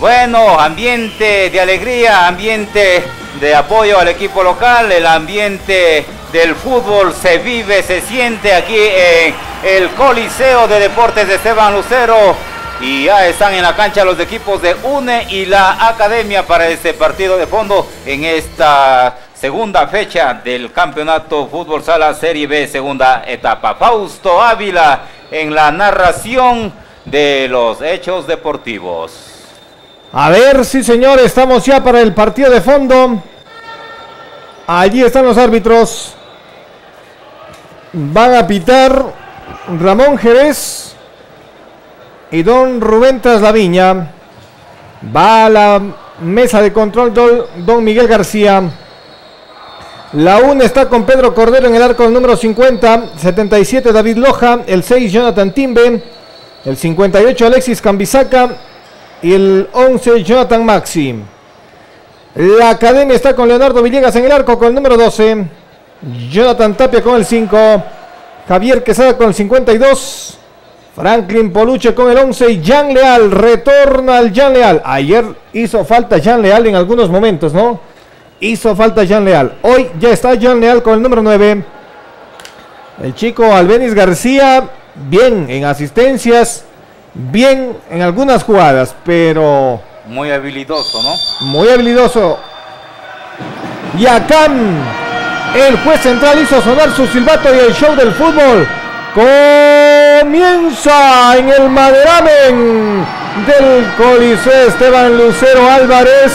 Bueno, ambiente de alegría, ambiente de apoyo al equipo local, el ambiente del fútbol se vive, se siente aquí en el Coliseo de Deportes de Esteban Lucero. Y ya están en la cancha los equipos de UNE y la Academia para este partido de fondo en esta segunda fecha del Campeonato Fútbol Sala Serie B, segunda etapa. Fausto Ávila en la narración de los hechos deportivos. A ver, sí señor, estamos ya para el partido de fondo. Allí están los árbitros. Van a pitar Ramón Jerez y don Rubén Traslaviña. Va a la mesa de control don, Miguel García. La 1 está con Pedro Cordero en el arco número 50, 77 David Loja, el 6 Jonathan Timbe, el 58 Alexis Cambisaca, y el 11 Jonathan Maxi. La academia está con Leonardo Villegas en el arco con el número 12. Jonathan Tapia con el 5. Javier Quesada con el 52. Franklin Poluche con el 11 y Jan Leal retorna al Jan Leal. Ayer hizo falta Jan Leal en algunos momentos, ¿no? Hizo falta Jan Leal. Hoy ya está Jan Leal con el número 9. El chico Albenis García, bien en asistencias, bien en algunas jugadas, pero... Muy habilidoso, ¿no? Muy habilidoso. Y acá el juez central hizo sonar su silbato y el show del fútbol comienza en el maderamen del Coliseo Esteban Lucero Álvarez.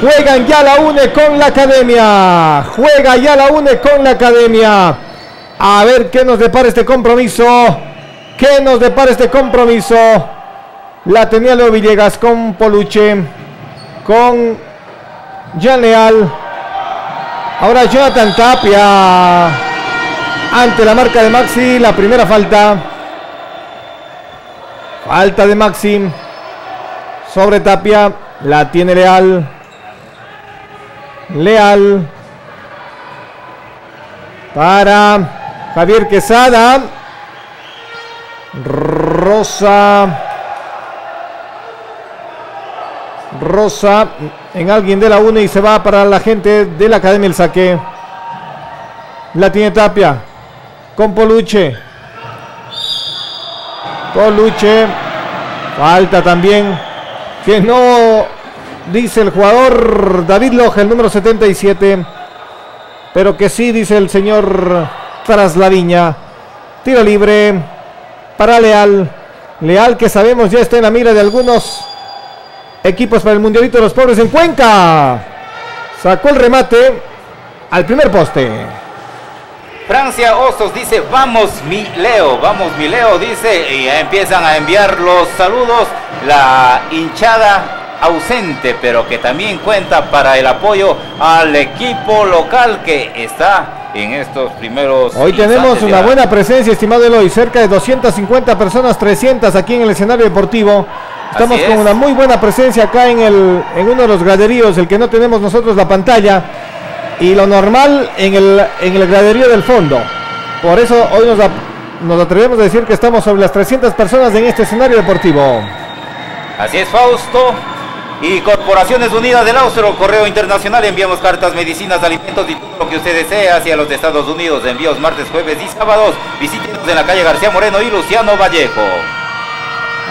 Juegan ya la UNE con la academia. Juega ya la UNE con la academia. A ver qué nos depara este compromiso. ¿Qué nos depara este compromiso? La tenía Leo Villegas con Poluche, con Jan Leal. Ahora Jonathan Tapia. Ante la marca de Maxi, la primera falta. Falta de Maxi. Sobre Tapia. La tiene Leal. Leal. Para Javier Quesada. Rosa. Rosa en alguien de la UNE y se va para la gente de la Academia el saque. La tiene Tapia. Con Poluche. Poluche. Falta también. Que no dice el jugador David Loja, el número 77. Pero que sí dice el señor Traslaviña. Tiro libre para Leal. Leal que sabemos ya está en la mira de algunos equipos para el Mundialito de los Pobres en Cuenca. Sacó el remate al primer poste. Francia Osos dice, vamos mi Leo, vamos mi Leo, dice, y empiezan a enviar los saludos. La hinchada ausente, pero que también cuenta para el apoyo al equipo local que está en estos primeros. Hoy tenemos una buena presencia, estimado Eloy, cerca de 250 personas, 300 aquí en el escenario deportivo. Estamos con una muy buena presencia acá en, el, en uno de los graderíos, el que no tenemos nosotros la pantalla, y lo normal en el, en el graderío del fondo. Por eso hoy nos, nos atrevemos a decir que estamos sobre las 300 personas en este escenario deportivo. Así es, Fausto y Corporaciones Unidas del Austro, Correo Internacional, enviamos cartas, medicinas, alimentos y todo lo que usted desee hacia los Estados Unidos. Envíos martes, jueves y sábados. Visítenos en la calle García Moreno y Luciano Vallejo.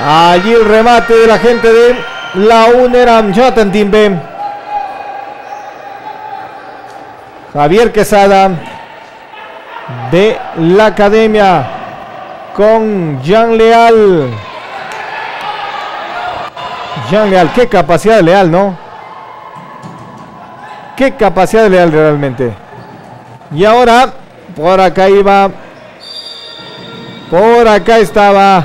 Allí el remate de la gente de la UNERAM, Timbe. Javier Quesada de la Academia con Jean Leal. Jean Leal, qué capacidad de Leal, ¿no? Qué capacidad de Leal realmente. Y ahora, por acá iba. Por acá estaba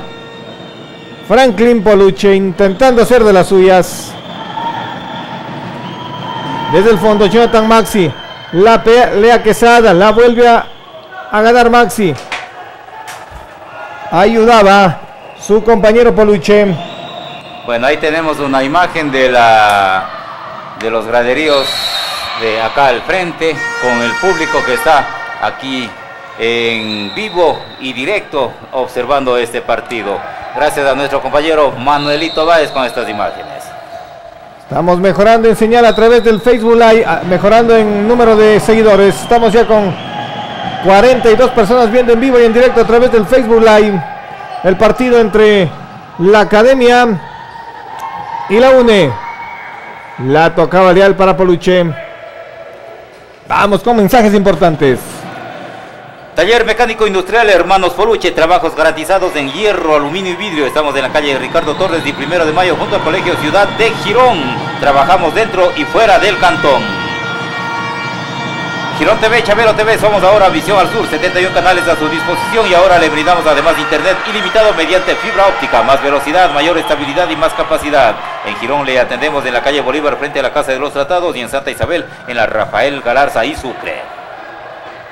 Franklin Poluche intentando hacer de las suyas. Desde el fondo, Jonathan Maxi. La Lea Quesada, la vuelve a, a ganar Maxi. Ayudaba su compañero Poluche. Bueno, ahí tenemos una imagen de la de los graderíos de acá al frente con el público que está aquí en vivo y directo observando este partido. Gracias a nuestro compañero Manuelito Báez con estas imágenes. Estamos mejorando en señal a través del Facebook Live, ah, mejorando en número de seguidores. Estamos ya con 42 personas viendo en vivo y en directo a través del Facebook Live el partido entre la Academia y la UNE. La tocaba Leal para Poluche. Vamos con mensajes importantes. Taller Mecánico Industrial Hermanos Poluche, trabajos garantizados en hierro, aluminio y vidrio. Estamos en la calle Ricardo Torres y Primero de Mayo junto al Colegio Ciudad de Girón. Trabajamos dentro y fuera del cantón. Girón TV, Chabelo TV, somos ahora Visión al Sur, 71 canales a su disposición y ahora le brindamos además internet ilimitado mediante fibra óptica, más velocidad, mayor estabilidad y más capacidad. En Girón le atendemos en la calle Bolívar frente a la Casa de los Tratados y en Santa Isabel en la Rafael Galarza y Sucre.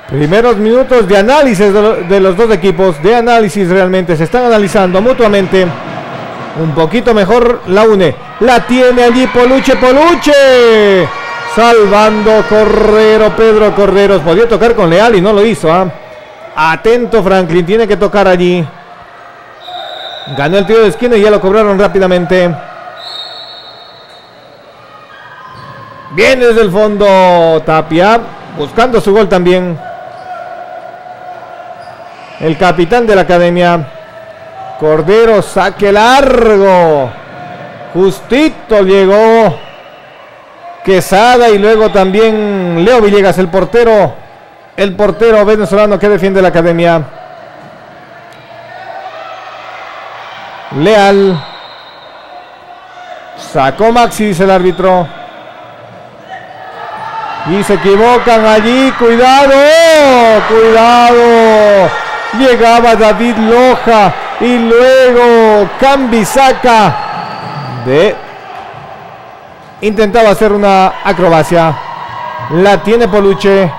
Primeros minutos de análisis de, los dos equipos, de análisis realmente, se están analizando mutuamente. Un poquito mejor la une. La tiene allí Poluche, Poluche. Salvando Correro, Pedro Correros. Podía tocar con Leal y no lo hizo. ¿ah? Atento Franklin, tiene que tocar allí. Ganó el tiro de esquina y ya lo cobraron rápidamente. Viene desde el fondo Tapia, buscando su gol también el capitán de la academia. Cordero, saque largo. Justito llegó Quesada y luego también Leo Villegas, el portero. El portero venezolano que defiende la academia. Leal. Sacó Maxi, dice el árbitro. Y se equivocan allí. Cuidado. Cuidado. Llegaba David Loja y luego Cambisaca de intentaba hacer una acrobacia. La tiene Poluche.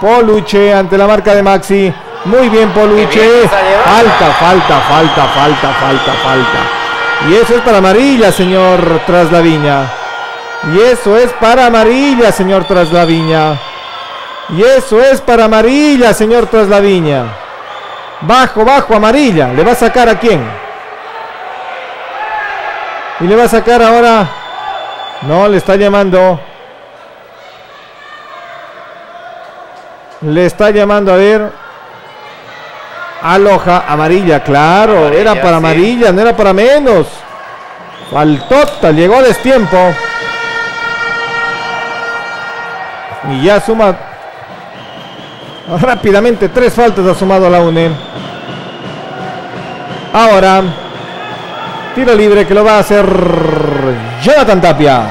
Poluche ante la marca de Maxi. Muy bien Poluche. Falta, falta, falta, falta, falta, falta. Y eso es para amarilla, señor Traslaviña. Y eso es para amarilla, señor Traslaviña. Y eso es para amarilla, señor Traslaviña. Bajo, bajo, amarilla. ¿Le va a sacar a quién? Y le va a sacar ahora. No, le está llamando. Le está llamando a ver. Aloja, amarilla, claro. era para amarilla, no era para menos. Faltota, llegó a destiempo. Y ya suma rápidamente tres faltas ha sumado la UNE. Ahora, tiro libre que lo va a hacer Jonathan Tapia.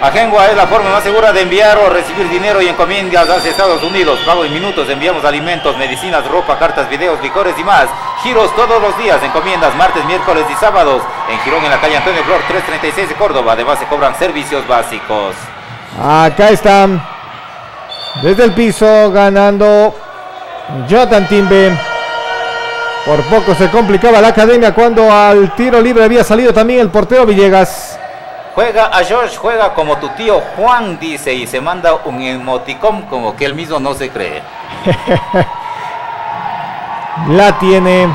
Agengua es la forma más segura de enviar o recibir dinero y encomiendas hacia Estados Unidos. Pago en minutos, enviamos alimentos, medicinas, ropa, cartas, videos, licores y más. Giros todos los días, encomiendas martes, miércoles y sábados. En Girón, en la calle Antonio Flor, 336 de Córdoba. Además se cobran servicios básicos. Acá están. Desde el piso ganando Jonathan Timbe. Por poco se complicaba la academia cuando al tiro libre había salido también el portero Villegas. Juega a George, juega como tu tío Juan dice y se manda un emoticón como que él mismo no se cree. la tiene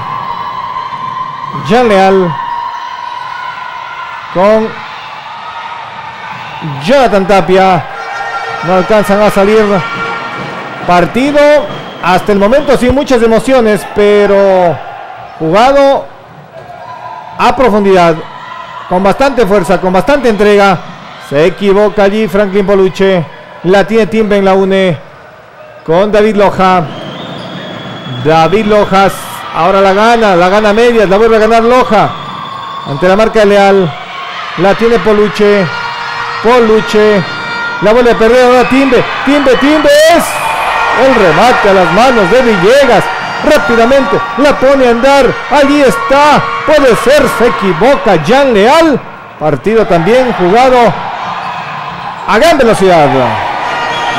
Jean Leal con Jonathan Tapia. No alcanzan a salir. Partido hasta el momento sin muchas emociones, pero jugado a profundidad, con bastante fuerza, con bastante entrega. Se equivoca allí Franklin Poluche. La tiene Timbe en la UNE con David Loja. David Lojas ahora la gana, la gana media, la vuelve a ganar Loja ante la marca de Leal. La tiene Poluche. Poluche. La vuelve a perder ahora Timbe. Timbe, Timbe es el remate a las manos de Villegas. Rápidamente la pone a andar. Allí está. Puede ser. Se equivoca Jan Leal. Partido también jugado a gran velocidad.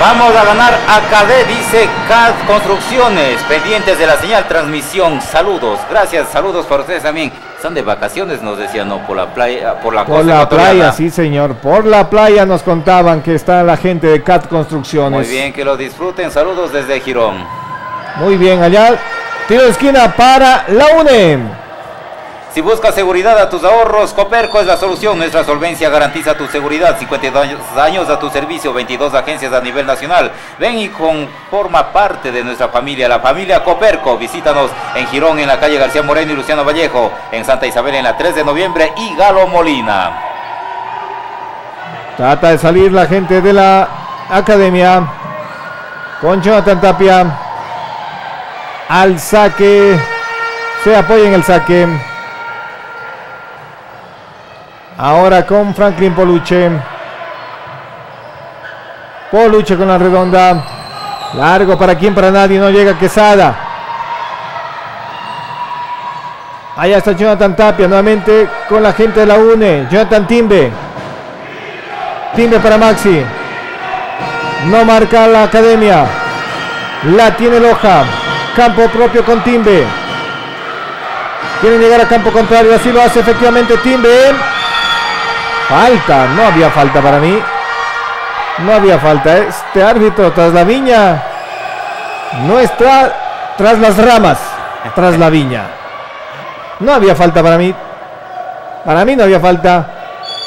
Vamos a ganar a KD, dice CAD Construcciones, pendientes de la señal transmisión. Saludos, gracias, saludos para ustedes también. Están de vacaciones, nos decían, no, por la playa, por la Por la playa, sí, señor. Por la playa nos contaban que está la gente de CAT Construcciones. Muy bien, que lo disfruten. Saludos desde Girón. Muy bien, allá. Tiro de esquina para la UNE. Si buscas seguridad a tus ahorros, Coperco es la solución. Nuestra solvencia garantiza tu seguridad. 52 años a tu servicio, 22 agencias a nivel nacional. Ven y conforma parte de nuestra familia, la familia Coperco. Visítanos en Girón, en la calle García Moreno y Luciano Vallejo. En Santa Isabel, en la 3 de noviembre y Galo Molina. Trata de salir la gente de la academia. Con Jonathan Tapia. Al saque. Se apoya en el saque. Ahora con Franklin Poluche. Poluche con la redonda. Largo para quien, para nadie. No llega Quesada. Allá está Jonathan Tapia nuevamente con la gente de la UNE. Jonathan Timbe. Timbe para Maxi. No marca la academia. La tiene Loja. Campo propio con Timbe. Quieren llegar a campo contrario. Así lo hace efectivamente Timbe. Falta. No había falta para mí. No había falta. Este árbitro tras la viña. No está tras las ramas. Tras la viña. No había falta para mí. Para mí no había falta.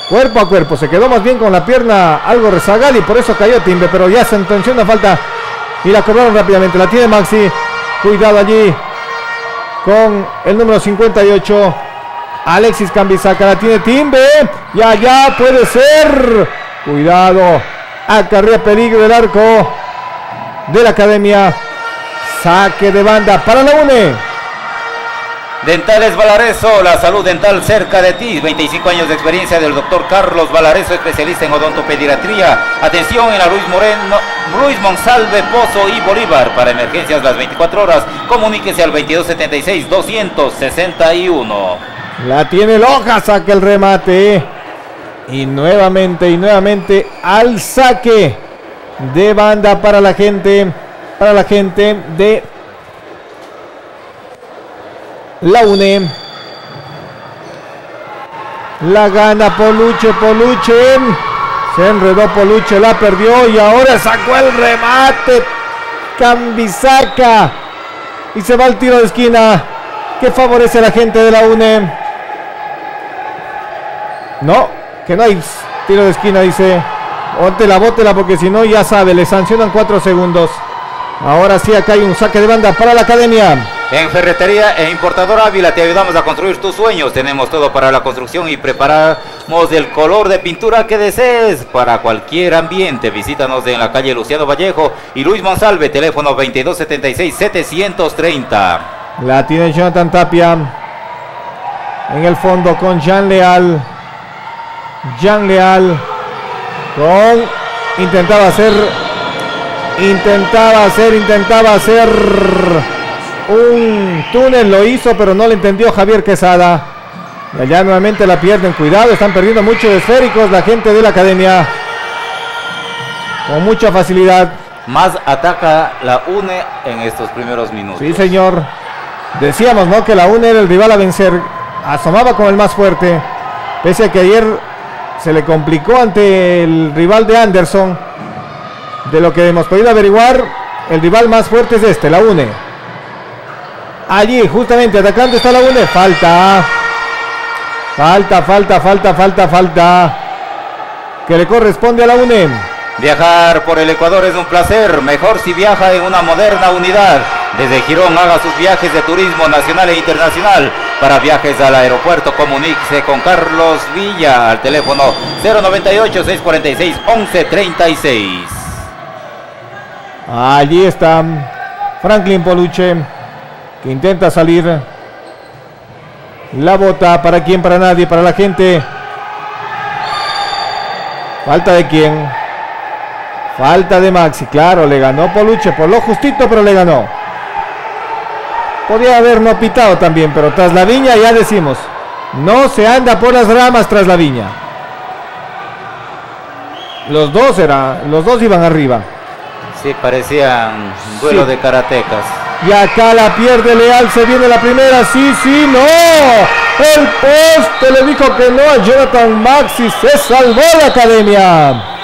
Cuerpo a cuerpo. Se quedó más bien con la pierna algo rezagada y por eso cayó Timbe. Pero ya se entenció una falta. Y la cobraron rápidamente. La tiene Maxi. Cuidado allí. Con el número 58. Alexis Cambisaca. La tiene Timbe. Y allá puede ser. Cuidado. Acarrea peligro del arco. De la academia. Saque de banda para la UNE. Dentales Valareso, la salud dental cerca de ti. 25 años de experiencia del doctor Carlos Valareso, especialista en odontopediatría. Atención en la Luis Moreno, Luis Monsalve, Pozo y Bolívar. Para emergencias las 24 horas, comuníquese al 2276-261. La tiene Loja, saque el remate. Y nuevamente, y nuevamente al saque de banda para la gente, para la gente de la UNE. La gana Poluche, Poluche. Se enredó Poluche, la perdió y ahora sacó el remate. Cambisaca. Y se va el tiro de esquina que favorece a la gente de la UNE. No, que no hay tiro de esquina, dice. Bótela, bótela, porque si no, ya sabe, le sancionan cuatro segundos. Ahora sí, acá hay un saque de banda para la academia. En Ferretería e Importadora Ávila te ayudamos a construir tus sueños. Tenemos todo para la construcción y preparamos el color de pintura que desees para cualquier ambiente. Visítanos en la calle Luciano Vallejo y Luis Monsalve, teléfono 2276-730. La tiene Jonathan Tapia. En el fondo con Jean Leal. Jean Leal. Con. Intentaba hacer. Intentaba hacer. Intentaba hacer un túnel lo hizo, pero no le entendió Javier Quesada. Y allá nuevamente la pierden. Cuidado, están perdiendo muchos esféricos la gente de la academia. Con mucha facilidad. Más ataca la UNE en estos primeros minutos. Sí, señor. Decíamos, ¿no? Que la UNE era el rival a vencer. Asomaba con el más fuerte. Pese a que ayer se le complicó ante el rival de Anderson. De lo que hemos podido averiguar, el rival más fuerte es este, la UNE. Allí, justamente atacando está la UNE. Falta. Falta, falta, falta, falta, falta. Que le corresponde a la UNE. Viajar por el Ecuador es un placer. Mejor si viaja en una moderna unidad. Desde Girón haga sus viajes de turismo nacional e internacional. Para viajes al aeropuerto, comuníquese con Carlos Villa al teléfono 098-646-1136. Allí está Franklin Poluche intenta salir. La bota para quién, para nadie, para la gente. Falta de quién. Falta de Maxi, claro, le ganó Poluche por lo justito, pero le ganó. Podía haber no pitado también, pero tras la viña ya decimos, no se anda por las ramas tras la viña. Los dos era, los dos iban arriba. Sí, parecían duelo de karatecas. Y acá la pierde Leal, se viene la primera, sí, sí, no. El poste le dijo que no a Jonathan Maxi, se salvó la academia.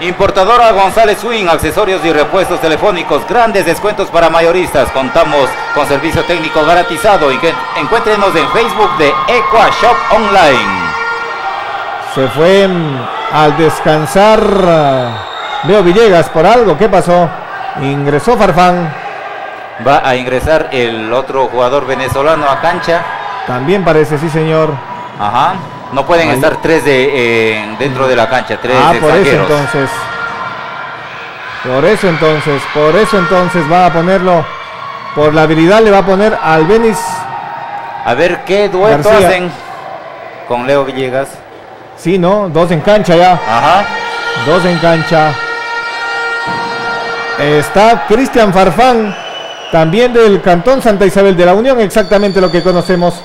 Importadora González Swing, accesorios y repuestos telefónicos, grandes descuentos para mayoristas. Contamos con servicio técnico garantizado. Y que encuéntrenos en Facebook de Equa Shop Online. Se fue al descansar Leo Villegas por algo. ¿Qué pasó? Ingresó Farfán. Va a ingresar el otro jugador venezolano a cancha. También parece, sí, señor. Ajá. No pueden estar tres de, eh, dentro de la cancha, tres ah, por eso entonces. Por eso entonces, por eso entonces va a ponerlo. Por la habilidad le va a poner al Benis. A ver qué dueto hacen con Leo Villegas. Sí, ¿no? Dos en cancha ya. Ajá. Dos en cancha. Está Cristian Farfán, también del Cantón Santa Isabel de la Unión, exactamente lo que conocemos.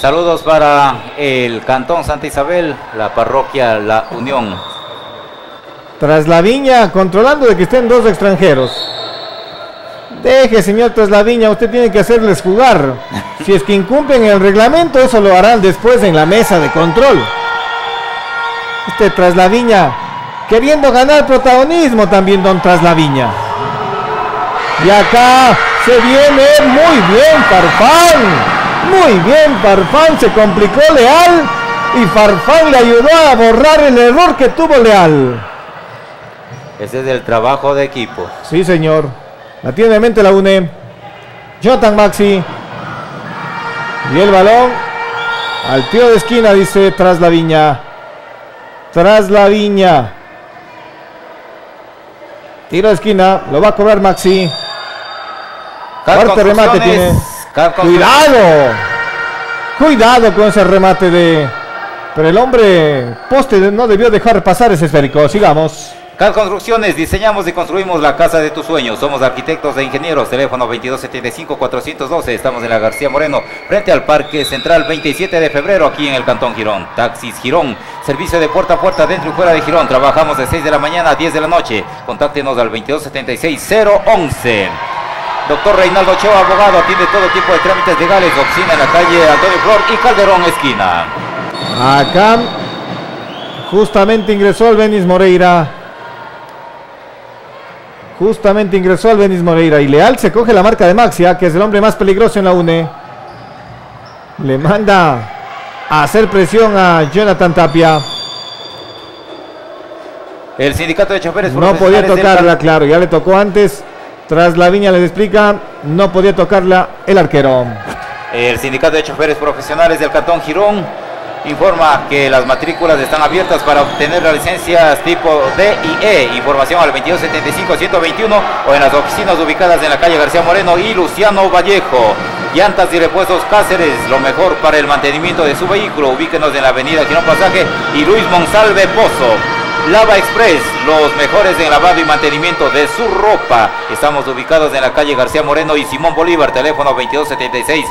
Saludos para el Cantón Santa Isabel, la parroquia La Unión. Tras la viña, controlando de que estén dos extranjeros. Deje, señor Traslaviña, usted tiene que hacerles jugar. Si es que incumplen el reglamento, eso lo harán después en la mesa de control. Este Traslaviña, queriendo ganar protagonismo también, don Traslaviña. Y acá se viene muy bien Farfán. Muy bien, Farfán se complicó Leal y Farfán le ayudó a borrar el error que tuvo Leal. Ese es el trabajo de equipo. Sí, señor. La tiene en mente la UNE. Jonathan Maxi. Y el balón al tío de esquina, dice, tras la viña. Tras la viña. Tiro de esquina, lo va a cobrar Maxi. Fuerte remate tiene. Cuidado. Cuidado con ese remate de... Pero el hombre poste no debió dejar pasar ese esférico. Sigamos. Cal Construcciones, diseñamos y construimos la casa de tus sueños. Somos arquitectos e ingenieros. Teléfono 2275-412. Estamos en la García Moreno, frente al Parque Central, 27 de febrero, aquí en el Cantón Girón. Taxis Girón, servicio de puerta a puerta dentro y fuera de Girón. Trabajamos de 6 de la mañana a 10 de la noche. Contáctenos al 2276-011. Doctor Reinaldo Ochoa, abogado, atiende todo tipo de trámites legales. Oficina en la calle Antonio Flor y Calderón, esquina. Acá justamente ingresó el Benis Moreira. Justamente ingresó el Benis Moreira. Y Leal se coge la marca de Maxia, que es el hombre más peligroso en la UNE. Le manda a hacer presión a Jonathan Tapia. El sindicato de choferes. No podía tocarla, claro, ya le tocó antes. Tras la viña les explica, no podía tocarla el arquero. El sindicato de choferes profesionales del Cantón Girón informa que las matrículas están abiertas para obtener las licencias tipo D y E. Información al 2275-121 o en las oficinas ubicadas en la calle García Moreno y Luciano Vallejo. Llantas y repuestos Cáceres, lo mejor para el mantenimiento de su vehículo. Ubíquenos en la avenida Girón Pasaje y Luis Monsalve Pozo. Lava Express, los mejores en lavado y mantenimiento de su ropa. Estamos ubicados en la calle García Moreno y Simón Bolívar, teléfono 2276-793.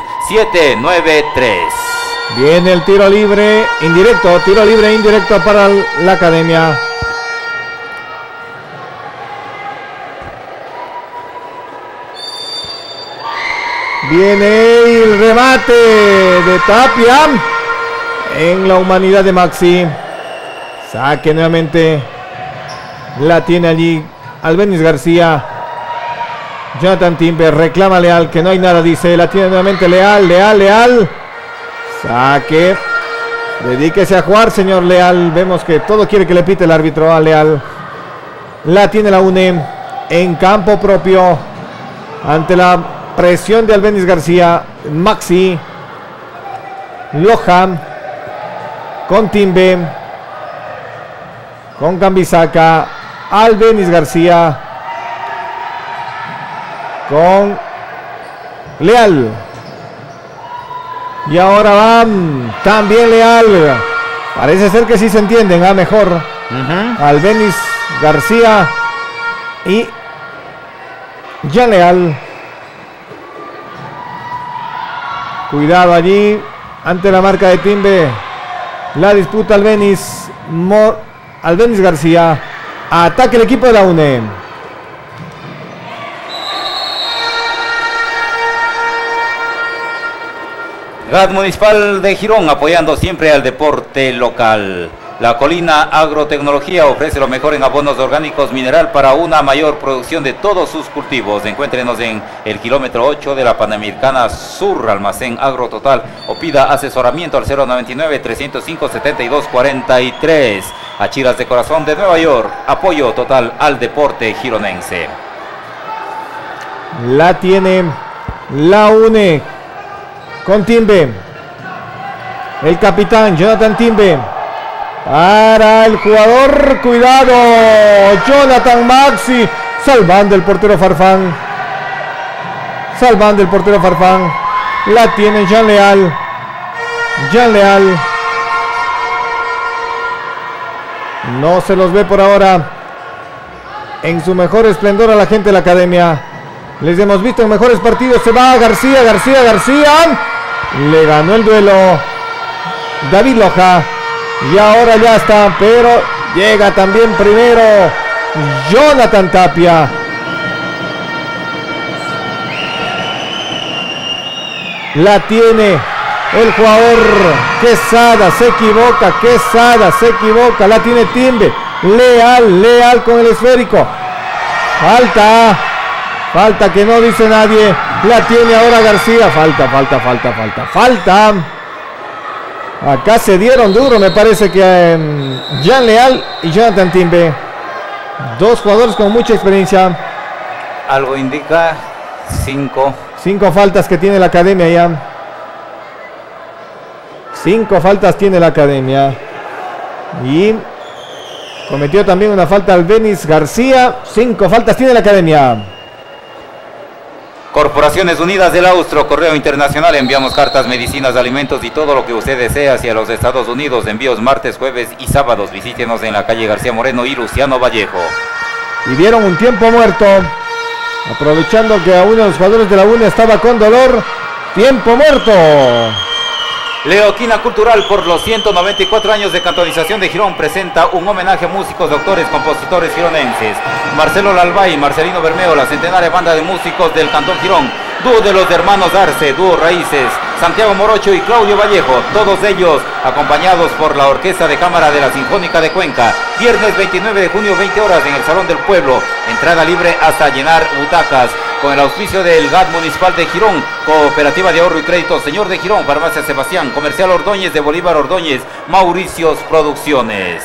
Viene el tiro libre, indirecto, tiro libre indirecto para la academia. Viene el remate de Tapia en la humanidad de Maxi. Saque nuevamente. La tiene allí Albenis García. Jonathan Timber reclama Leal que no hay nada, dice. La tiene nuevamente Leal, Leal, Leal. Saque. Dedíquese a jugar, señor Leal. Vemos que todo quiere que le pite el árbitro a Leal. La tiene la UNE en campo propio. Ante la presión de Albenis García. Maxi. Lohan. Con Timbe con Cambisaca, Albenis García, con Leal. Y ahora van también Leal. Parece ser que sí se entienden, a mejor. Albenis García y ya Leal. Cuidado allí ante la marca de Timbe. La disputa Albenis. Albenis García. Ataque el equipo de la UNE. GAD Municipal de Girón apoyando siempre al deporte local. La Colina Agrotecnología ofrece lo mejor en abonos orgánicos mineral para una mayor producción de todos sus cultivos. Encuéntrenos en el kilómetro 8 de la Panamericana Sur, almacén Agrototal o pida asesoramiento al 099-305-7243. Achiras de Corazón de Nueva York, apoyo total al deporte gironense. La tiene, la une con Timbe. El capitán Jonathan Timbe para el jugador, cuidado, Jonathan Maxi, salvando el portero Farfán. Salvando el portero Farfán. La tiene Jean Leal. Jean Leal. No se los ve por ahora. En su mejor esplendor a la gente de la academia. Les hemos visto en mejores partidos. Se va García, García, García. Le ganó el duelo. David Loja. Y ahora ya está, pero llega también primero Jonathan Tapia. La tiene el jugador Quesada, se equivoca, Quesada, se equivoca, la tiene Timbe. Leal, leal con el esférico. Falta, falta que no dice nadie. La tiene ahora García. Falta, falta, falta, falta, falta. Acá se dieron duro, me parece que em, Jan Leal y Jonathan Timbe. Dos jugadores con mucha experiencia. Algo indica cinco. Cinco faltas que tiene la academia ya. Cinco faltas tiene la academia. Y cometió también una falta al Denis García. Cinco faltas tiene la academia. Corporaciones Unidas del Austro, Correo Internacional, enviamos cartas, medicinas, alimentos y todo lo que usted desea hacia los Estados Unidos. Envíos martes, jueves y sábados. Visítenos en la calle García Moreno y Luciano Vallejo. Y dieron un tiempo muerto. Aprovechando que a uno de los jugadores de la UNE estaba con dolor. Tiempo muerto. Leoquina Cultural por los 194 años de cantonización de Girón presenta un homenaje a músicos, doctores, compositores gironenses. Marcelo Lalbay, Marcelino Bermeo, la centenaria banda de músicos del Cantón Girón, dúo de los hermanos Arce, dúo Raíces, Santiago Morocho y Claudio Vallejo, todos ellos acompañados por la Orquesta de Cámara de la Sinfónica de Cuenca. Viernes 29 de junio, 20 horas en el Salón del Pueblo. Entrada libre hasta llenar butacas con el auspicio del GAT Municipal de Girón, Cooperativa de Ahorro y Crédito, Señor de Girón, Farmacia Sebastián, Comercial Ordóñez de Bolívar Ordóñez, Mauricios Producciones.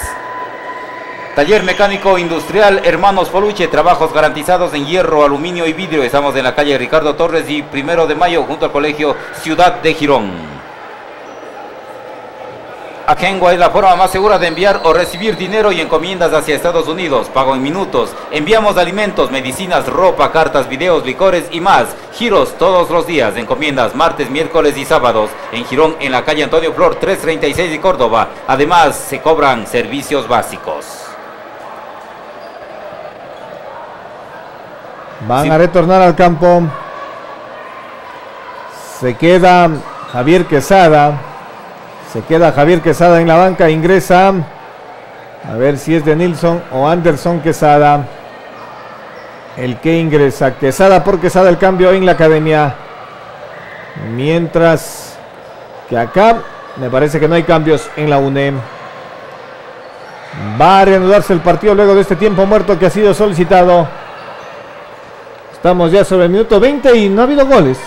Taller Mecánico Industrial Hermanos Poluche, trabajos garantizados en hierro, aluminio y vidrio. Estamos en la calle Ricardo Torres y primero de mayo junto al Colegio Ciudad de Girón. Akenwa es la forma más segura de enviar o recibir dinero y encomiendas hacia Estados Unidos. Pago en minutos. Enviamos alimentos, medicinas, ropa, cartas, videos, licores y más. Giros todos los días. Encomiendas martes, miércoles y sábados. En Girón, en la calle Antonio Flor 336 de Córdoba. Además, se cobran servicios básicos. Van Sí. a retornar al campo. Se queda Javier Quesada. Se queda Javier Quesada en la banca. Ingresa. A ver si es de Nilsson o Anderson Quesada. El que ingresa. Quesada por Quesada el cambio en la academia. Mientras que acá me parece que no hay cambios en la UNEM. Va a reanudarse el partido luego de este tiempo muerto que ha sido solicitado. Estamos ya sobre el minuto 20 y no ha habido goles.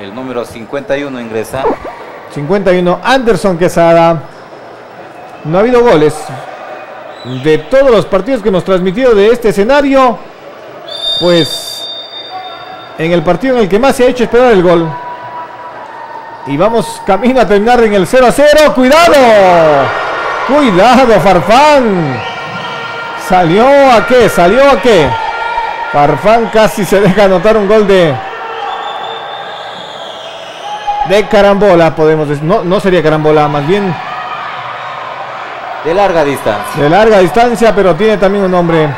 El número 51 ingresa. 51 Anderson Quesada. No ha habido goles. De todos los partidos que hemos transmitido de este escenario, pues en el partido en el que más se ha hecho esperar el gol. Y vamos camino a terminar en el 0 a 0. ¡Cuidado! ¡Cuidado, Farfán! ¿Salió a qué? ¿Salió a qué? Farfán casi se deja anotar un gol de. De carambola, podemos decir. No, no sería carambola, más bien De larga distancia. de larga distancia, pero tiene también un nombre.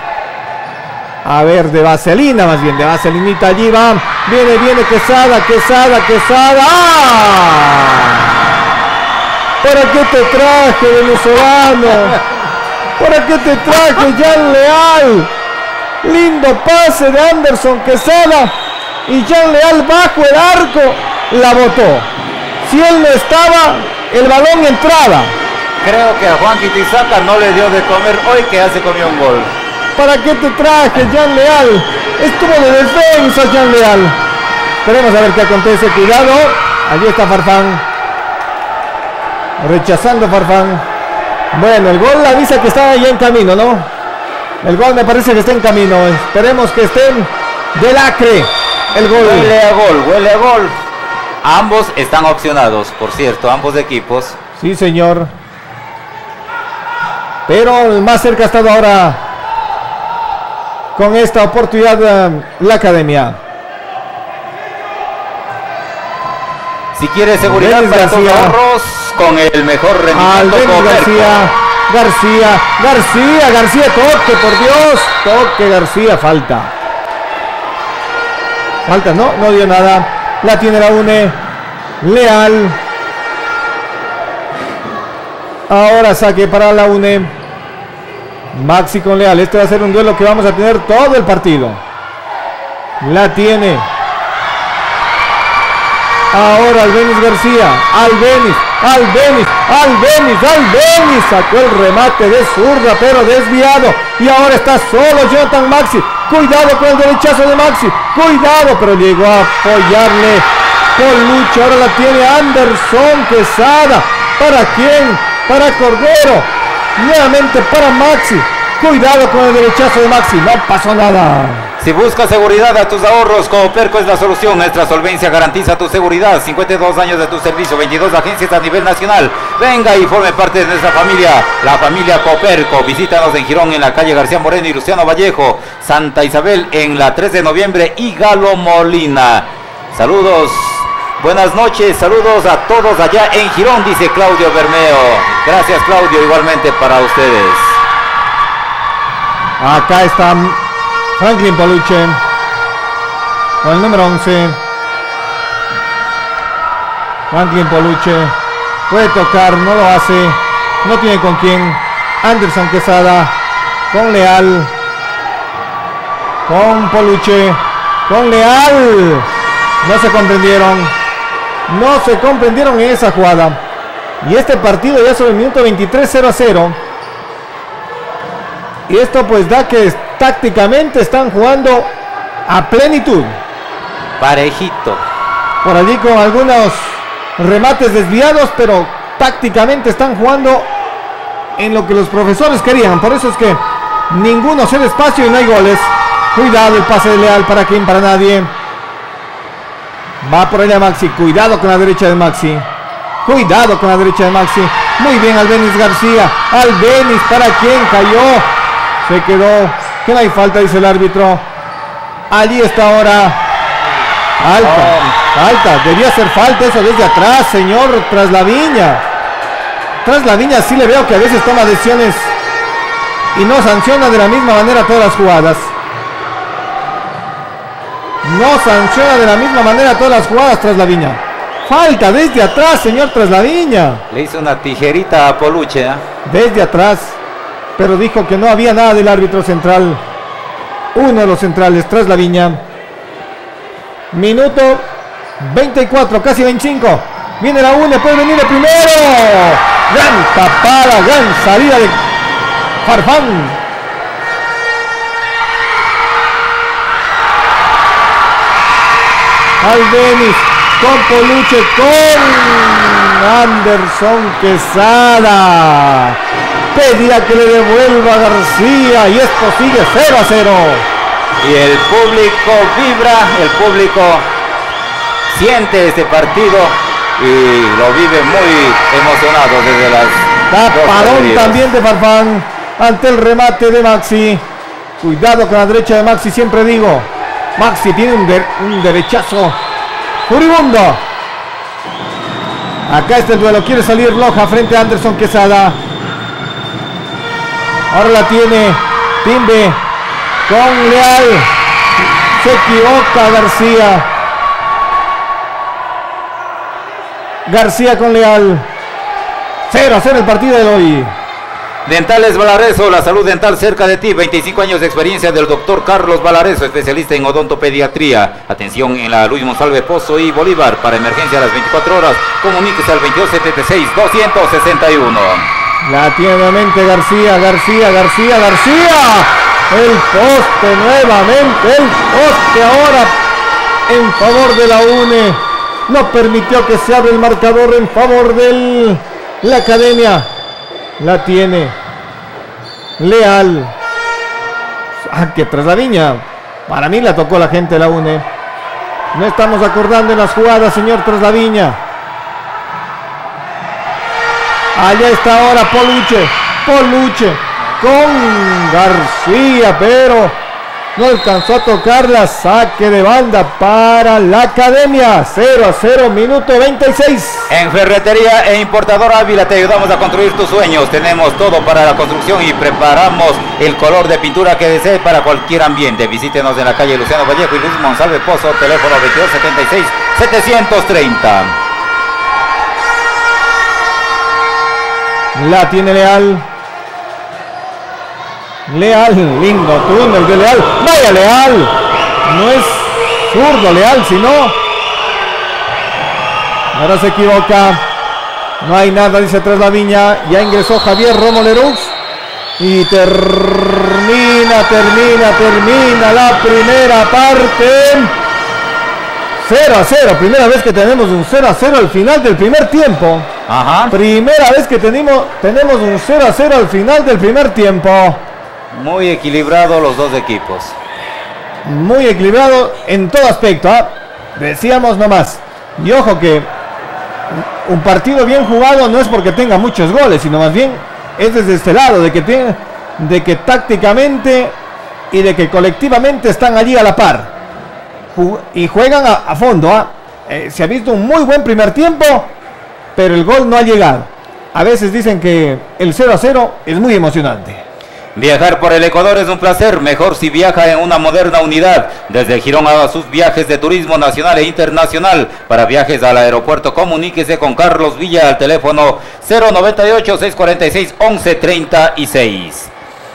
A ver, de vaselina, más bien, de vaselinita allí va. Viene, viene, Quesada, Quesada, Quesada. ¡Ah! ¿Para qué te traje, venezolano? ¿Para qué te traje, Jan Leal? Lindo pase de Anderson Quesada. Y Jan Leal bajo el arco la botó. Si él no estaba, el balón entraba. Creo que a Juan Quitizaca no le dio de comer hoy que hace comió un gol. ¿Para qué te traje, Jan Leal? Estuvo de defensa, Jan Leal. Esperemos a ver qué acontece. Cuidado. Allí está Farfán. Rechazando Farfán. Bueno, el gol avisa que está ahí en camino, ¿no? El gol me parece que está en camino. Esperemos que estén del Acre. El gol. Huele a gol, huele a gol. Ambos están opcionados, por cierto, ambos equipos. Sí, señor. Pero el más cerca ha estado ahora con esta oportunidad eh, la academia. Si quiere seguridad para García. ahorros con el mejor rendimiento. García. García. García. García. Toque, por Dios. Toque García. Falta. Falta, no, no dio nada. La tiene la UNE. Leal. Ahora saque para la UNE. Maxi con Leal. Este va a ser un duelo que vamos a tener todo el partido. La tiene. Ahora Albenis García. Albenis. Albenis. Albenis. Albenis. Sacó el remate de zurda, pero desviado. Y ahora está solo Jonathan Maxi. Cuidado con el derechazo de Maxi. Cuidado, pero llegó a apoyarle con lucha. Ahora la tiene Anderson Quesada. ¿Para quién? Para Cordero. Nuevamente para Maxi. Cuidado con el derechazo de Maxi. No pasó nada. Si buscas seguridad a tus ahorros, Cooperco es la solución. Nuestra solvencia garantiza tu seguridad. 52 años de tu servicio, 22 agencias a nivel nacional. Venga y forme parte de nuestra familia, la familia Cooperco. Visítanos en Girón, en la calle García Moreno y Luciano Vallejo. Santa Isabel, en la 3 de noviembre y Galo Molina. Saludos. Buenas noches, saludos a todos allá en Girón, dice Claudio Bermeo. Gracias Claudio, igualmente para ustedes. Acá está Franklin Paluche. Con el número 11. Franklin Poluche. Puede tocar, no lo hace. No tiene con quién. Anderson Quesada. Con Leal. Con Poluche. Con Leal. No se comprendieron. No se comprendieron en esa jugada. Y este partido ya sobre el minuto 23 0 a 0. Y esto pues da que tácticamente están jugando a plenitud. Parejito. Por allí con algunos remates desviados, pero tácticamente están jugando en lo que los profesores querían. Por eso es que ninguno se espacio y no hay goles. Cuidado el pase de Leal para quien, para nadie. Va por allá Maxi. Cuidado con la derecha de Maxi. Cuidado con la derecha de Maxi. Muy bien Albenis García. Albenis para quien cayó. Se quedó. Que no hay falta, dice el árbitro. Allí está ahora. Alta. Falta. Debía ser falta eso desde atrás, señor. Tras la viña. Tras la viña sí le veo que a veces toma decisiones y no sanciona de la misma manera todas las jugadas. No sanciona de la misma manera todas las jugadas tras la viña. Falta desde atrás, señor tras la viña. Le hizo una tijerita a Poluche. ¿eh? Desde atrás. Pero dijo que no había nada del árbitro central. Uno de los centrales tras la viña. Minuto 24, casi 25. Viene la UNE, puede venir el primero. Gran tapada, gran salida de Farfán. Albenis con Poluche con Anderson Quesada. Pedía que le devuelva a García y esto sigue 0 a 0. Y el público vibra, el público siente este partido y lo vive muy emocionado desde las perdidas. también de Farfán ante el remate de Maxi. Cuidado con la derecha de Maxi, siempre digo. Maxi tiene un, de- un derechazo furibundo. Acá está el duelo. Quiere salir Loja frente a Anderson Quesada. Ahora la tiene Timbe con Leal. Se equivoca García. García con Leal. 0 a 0 el partido de hoy. Dentales Valareso, la salud dental cerca de ti. 25 años de experiencia del doctor Carlos Valareso, especialista en odontopediatría. Atención en la Luis Monsalve Pozo y Bolívar. Para emergencia a las 24 horas, comuníquese al 2276-261. La tiene nuevamente García, García, García, García. El poste nuevamente, el poste ahora en favor de la UNE. No permitió que se abra el marcador en favor de la academia. La tiene Leal. Ah, que tras la viña. Para mí la tocó la gente de la UNE. No estamos acordando en las jugadas, señor Traslaviña. Allá está ahora Poluche. Poluche con García, pero no alcanzó a tocar la saque de banda para la academia. 0 a 0, minuto 26. En Ferretería e Importador Ávila te ayudamos a construir tus sueños. Tenemos todo para la construcción y preparamos el color de pintura que desees para cualquier ambiente. Visítenos en la calle Luciano Vallejo y Luis Monsalve Pozo, teléfono 2276 730. La tiene Leal. Leal, lindo túnel de Leal. Vaya Leal. No es zurdo Leal, sino. Ahora se equivoca. No hay nada, dice tras la viña. Ya ingresó Javier Romo Lerux. Y termina, termina, termina la primera parte. 0 a 0. Primera vez que tenemos un 0 a 0 al final del primer tiempo. Ajá. Primera vez que tenemos, tenemos un 0 a 0 al final del primer tiempo. Muy equilibrado los dos equipos. Muy equilibrado en todo aspecto. ¿ah? Decíamos nomás. Y ojo que un partido bien jugado no es porque tenga muchos goles, sino más bien es desde este lado, de que, tiene, de que tácticamente y de que colectivamente están allí a la par. Y juegan a, fondo. ¿ah? Eh, se ha visto un muy buen primer tiempo, pero el gol no ha llegado. A veces dicen que el 0 a 0 es muy emocionante. Viajar por el Ecuador es un placer, mejor si viaja en una moderna unidad. Desde Girón haga sus viajes de turismo nacional e internacional. Para viajes al aeropuerto, comuníquese con Carlos Villa al teléfono 098-646-1136.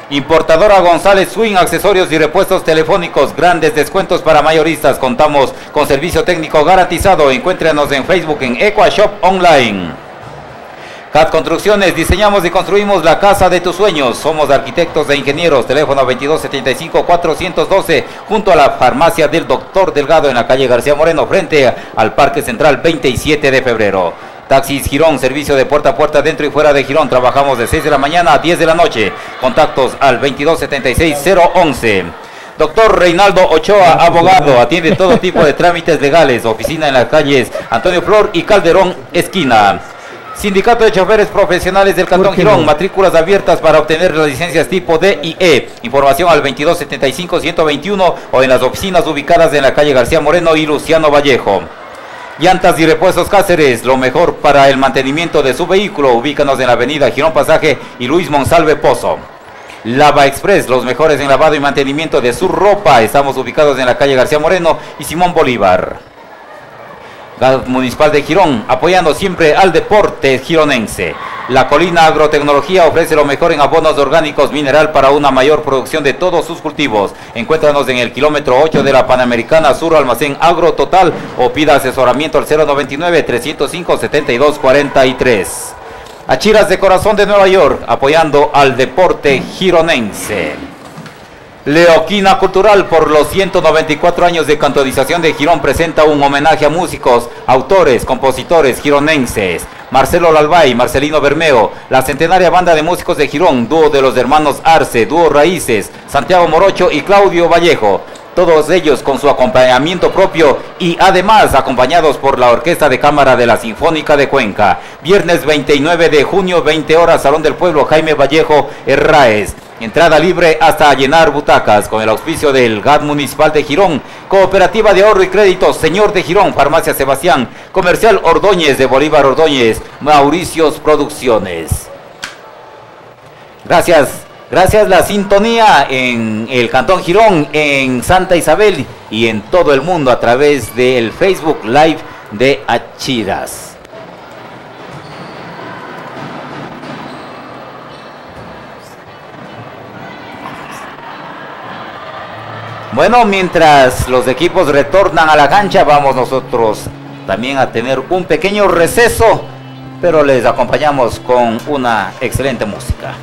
Importadora González Swing, accesorios y repuestos telefónicos, grandes descuentos para mayoristas. Contamos con servicio técnico garantizado. Encuéntrenos en Facebook en Equashop Online. CAD Construcciones, diseñamos y construimos la casa de tus sueños. Somos arquitectos e ingenieros. Teléfono 2275-412, junto a la farmacia del doctor Delgado en la calle García Moreno, frente al Parque Central 27 de febrero. Taxis Girón, servicio de puerta a puerta dentro y fuera de Girón. Trabajamos de 6 de la mañana a 10 de la noche. Contactos al 2276-011. Doctor Reinaldo Ochoa, abogado, atiende todo tipo de trámites legales. Oficina en las calles Antonio Flor y Calderón, esquina. Sindicato de Choferes Profesionales del Cantón Girón, matrículas abiertas para obtener las licencias tipo D y E. Información al 2275-121 o en las oficinas ubicadas en la calle García Moreno y Luciano Vallejo. Llantas y repuestos Cáceres, lo mejor para el mantenimiento de su vehículo. Ubícanos en la avenida Girón Pasaje y Luis Monsalve Pozo. Lava Express, los mejores en lavado y mantenimiento de su ropa. Estamos ubicados en la calle García Moreno y Simón Bolívar. Municipal de Girón, apoyando siempre al deporte gironense. La Colina Agrotecnología ofrece lo mejor en abonos orgánicos mineral para una mayor producción de todos sus cultivos. Encuéntranos en el kilómetro 8 de la Panamericana Sur Almacén Agro Total o pida asesoramiento al 099-305-7243. Achiras de Corazón de Nueva York, apoyando al deporte gironense. Leoquina Cultural por los 194 años de cantonización de Girón presenta un homenaje a músicos, autores, compositores gironenses. Marcelo Lalbay, Marcelino Bermeo, la centenaria banda de músicos de Girón, dúo de los hermanos Arce, dúo Raíces, Santiago Morocho y Claudio Vallejo. Todos ellos con su acompañamiento propio y además acompañados por la Orquesta de Cámara de la Sinfónica de Cuenca. Viernes 29 de junio, 20 horas, Salón del Pueblo, Jaime Vallejo, Herraez. Entrada libre hasta llenar butacas con el auspicio del GAD Municipal de Girón, Cooperativa de Ahorro y Crédito, Señor de Girón, Farmacia Sebastián, Comercial Ordóñez de Bolívar Ordóñez, Mauricios Producciones. Gracias, gracias la sintonía en el Cantón Girón, en Santa Isabel y en todo el mundo a través del Facebook Live de Achiras. Bueno, mientras los equipos retornan a la cancha, vamos nosotros también a tener un pequeño receso pero les acompañamos con una excelente música.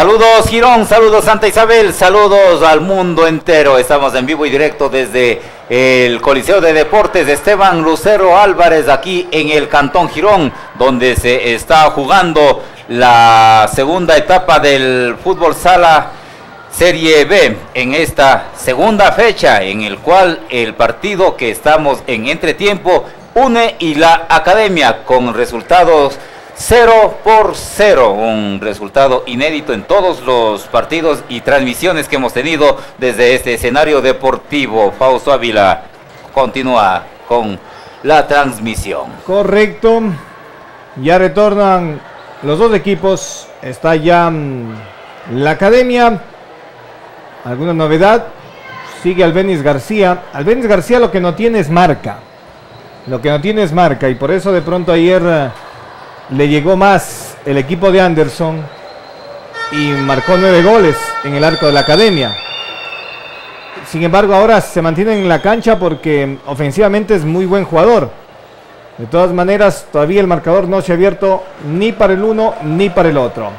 Saludos Girón, saludos Santa Isabel, saludos al mundo entero. Estamos en vivo y directo desde el Coliseo de Deportes Esteban Lucero Álvarez aquí en el Cantón Girón, donde se está jugando la segunda etapa del fútbol sala Serie B en esta segunda fecha en el cual el partido que estamos en entretiempo une y la academia con resultados 0 por 0, un resultado inédito en todos los partidos y transmisiones que hemos tenido desde este escenario deportivo. Fausto Ávila continúa con la transmisión. Correcto, ya retornan los dos equipos, está ya mm, la academia. ¿Alguna novedad? Sigue Albenis García. Albenis García lo que no tiene es marca. Lo que no tiene es marca y por eso de pronto ayer le llegó más el equipo de Anderson y marcó nueve goles en el arco de la academia. Sin embargo, ahora se mantiene en la cancha porque ofensivamente es muy buen jugador. De todas maneras, todavía el marcador no se ha abierto ni para el uno ni para el otro.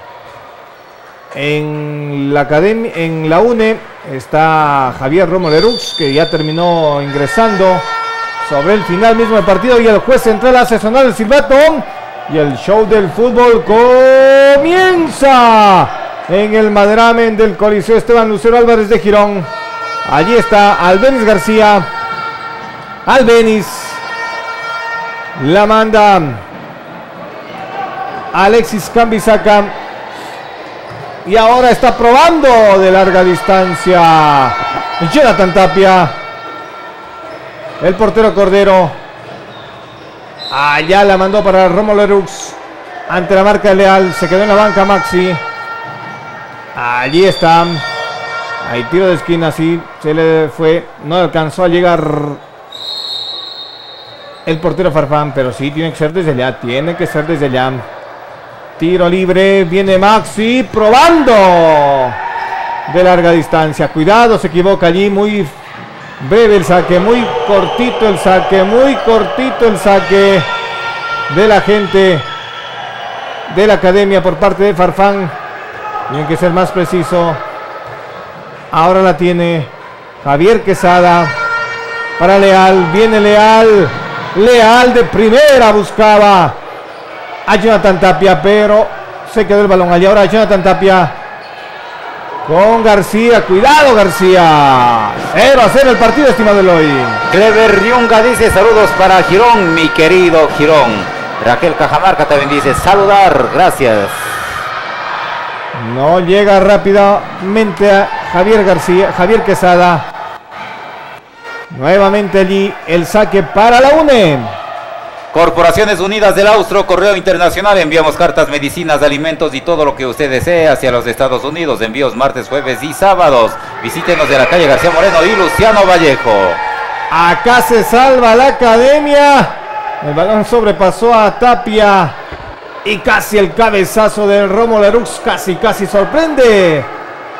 En la academia, en la UNE está Javier Romo Lerux, que ya terminó ingresando sobre el final mismo del partido y el juez central hace sonar el silbato y el show del fútbol comienza en el madramen del Coliseo Esteban Lucero Álvarez de Girón. Allí está Albenis García. Albenis la manda Alexis Cambisaca. Y ahora está probando de larga distancia Jonathan Tapia. El portero Cordero Allá la mandó para Romo Lerux. Ante la marca Leal. Se quedó en la banca Maxi. Allí está. Hay tiro de esquina, sí. Se le fue. No alcanzó a llegar el portero Farfán. Pero sí, tiene que ser desde allá. Tiene que ser desde allá. Tiro libre. Viene Maxi. Probando. De larga distancia. Cuidado, se equivoca allí. Muy Breve el saque, muy cortito el saque, muy cortito el saque de la gente de la academia por parte de Farfán. Tienen que ser más preciso. Ahora la tiene Javier Quesada para Leal. Viene Leal. Leal de primera buscaba a Jonathan Tapia, pero se quedó el balón allí. Ahora Jonathan Tapia con García. Cuidado García. 0 a 0 el partido, estimado Eloy. Clever Riunga dice saludos para Girón, mi querido Girón. Raquel Cajamarca también dice saludar, gracias. No llega rápidamente a Javier García, Javier Quesada. Nuevamente allí el saque para la UNE. Corporaciones Unidas del Austro, Correo Internacional, enviamos cartas, medicinas, alimentos y todo lo que usted desee hacia los Estados Unidos. Envíos martes, jueves y sábados. Visítenos de la calle García Moreno y Luciano Vallejo. Acá se salva la academia. El balón sobrepasó a Tapia. Y casi el cabezazo del Romo Lerux casi, casi sorprende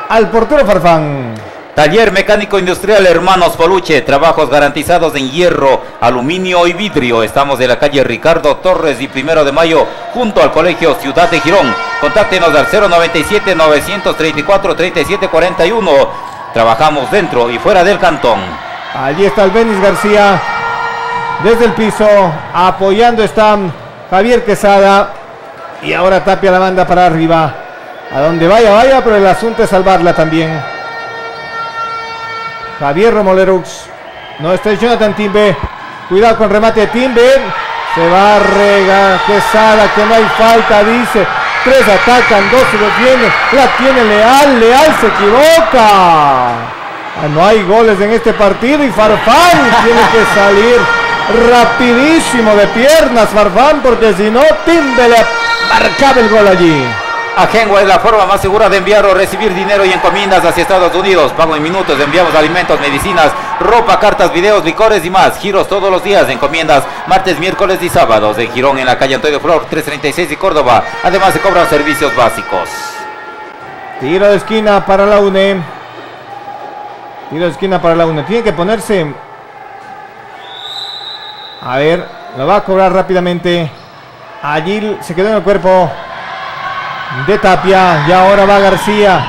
al portero Farfán. Taller Mecánico Industrial Hermanos Poluche, trabajos garantizados en hierro, aluminio y vidrio. Estamos en la calle Ricardo Torres y Primero de Mayo, junto al Colegio Ciudad de Girón. Contáctenos al 097 934 3741. Trabajamos dentro y fuera del cantón. Allí está el Benis García desde el piso, apoyando está Javier Quesada y ahora Tapia la banda para arriba. A donde vaya, vaya, pero el asunto es salvarla también. Javier Romolerux. No está Jonathan Timbe. Cuidado con remate de Timbe. Se va a regar. Quesada, que no hay falta, dice. Tres atacan, dos se detienen. La tiene Leal. Leal se equivoca. Ah, no hay goles en este partido y Farfán tiene que salir rapidísimo de piernas Farfán porque si no Timbe le marcaba el gol allí. Agenwa es la forma más segura de enviar o recibir dinero y encomiendas hacia Estados Unidos. Pago en minutos, enviamos alimentos, medicinas, ropa, cartas, videos, licores y más. Giros todos los días, encomiendas martes, miércoles y sábados. En Girón, en la calle Antonio Flor, 336 y Córdoba. Además se cobran servicios básicos. Tiro de esquina para la UNE. Tiro de esquina para la UNE. Tiene que ponerse... A ver, lo va a cobrar rápidamente. Allí se quedó en el cuerpo de Tapia. Y ahora va García.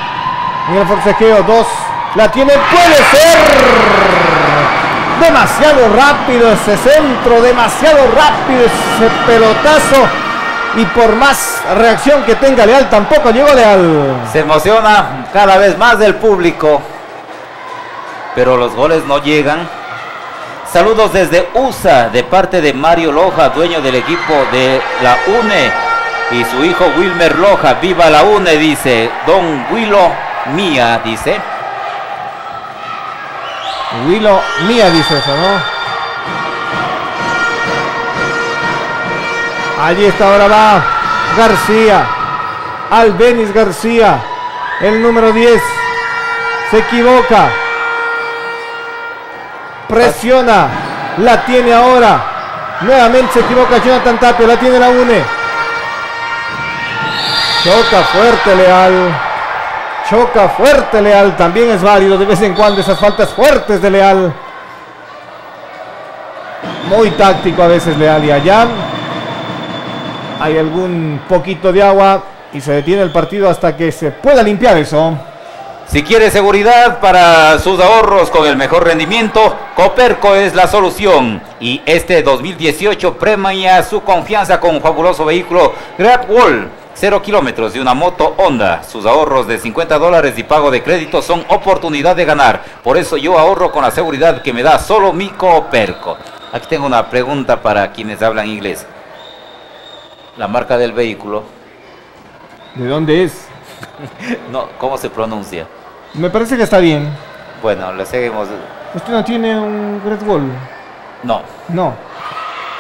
En el forcejeo. Dos. La tiene. Puede ser. Demasiado rápido ese centro. Demasiado rápido ese pelotazo. Y por más reacción que tenga Leal, tampoco llegó Leal. Se emociona cada vez más del público. Pero los goles no llegan. Saludos desde USA de parte de Mario Loja, dueño del equipo de la UNE. Y su hijo Wilmer Loja, viva la UNE, dice. Don Willo Mía, dice. Willo Mía dice eso, ¿no? Allí está ahora va García. Albenis García. El número 10. Se equivoca. Presiona. La tiene ahora. Nuevamente se equivoca Jonathan Tapio. La tiene la UNE. Choca fuerte Leal. Choca fuerte Leal. También es válido de vez en cuando esas faltas fuertes de Leal. Muy táctico a veces Leal. Y allá hay algún poquito de agua y se detiene el partido hasta que se pueda limpiar eso. Si quiere seguridad para sus ahorros con el mejor rendimiento, Coperco es la solución. Y este 2018 premia su confianza con un fabuloso vehículo Grab Wall. 0 kilómetros de una moto Honda. Sus ahorros de 50 dólares y pago de crédito son oportunidad de ganar. Por eso yo ahorro con la seguridad que me da solo mi Coperco. Aquí tengo una pregunta para quienes hablan inglés. La marca del vehículo. ¿De dónde es? no, ¿cómo se pronuncia? Me parece que está bien. Bueno, le seguimos. ¿Usted no tiene un Red Bull? No. No.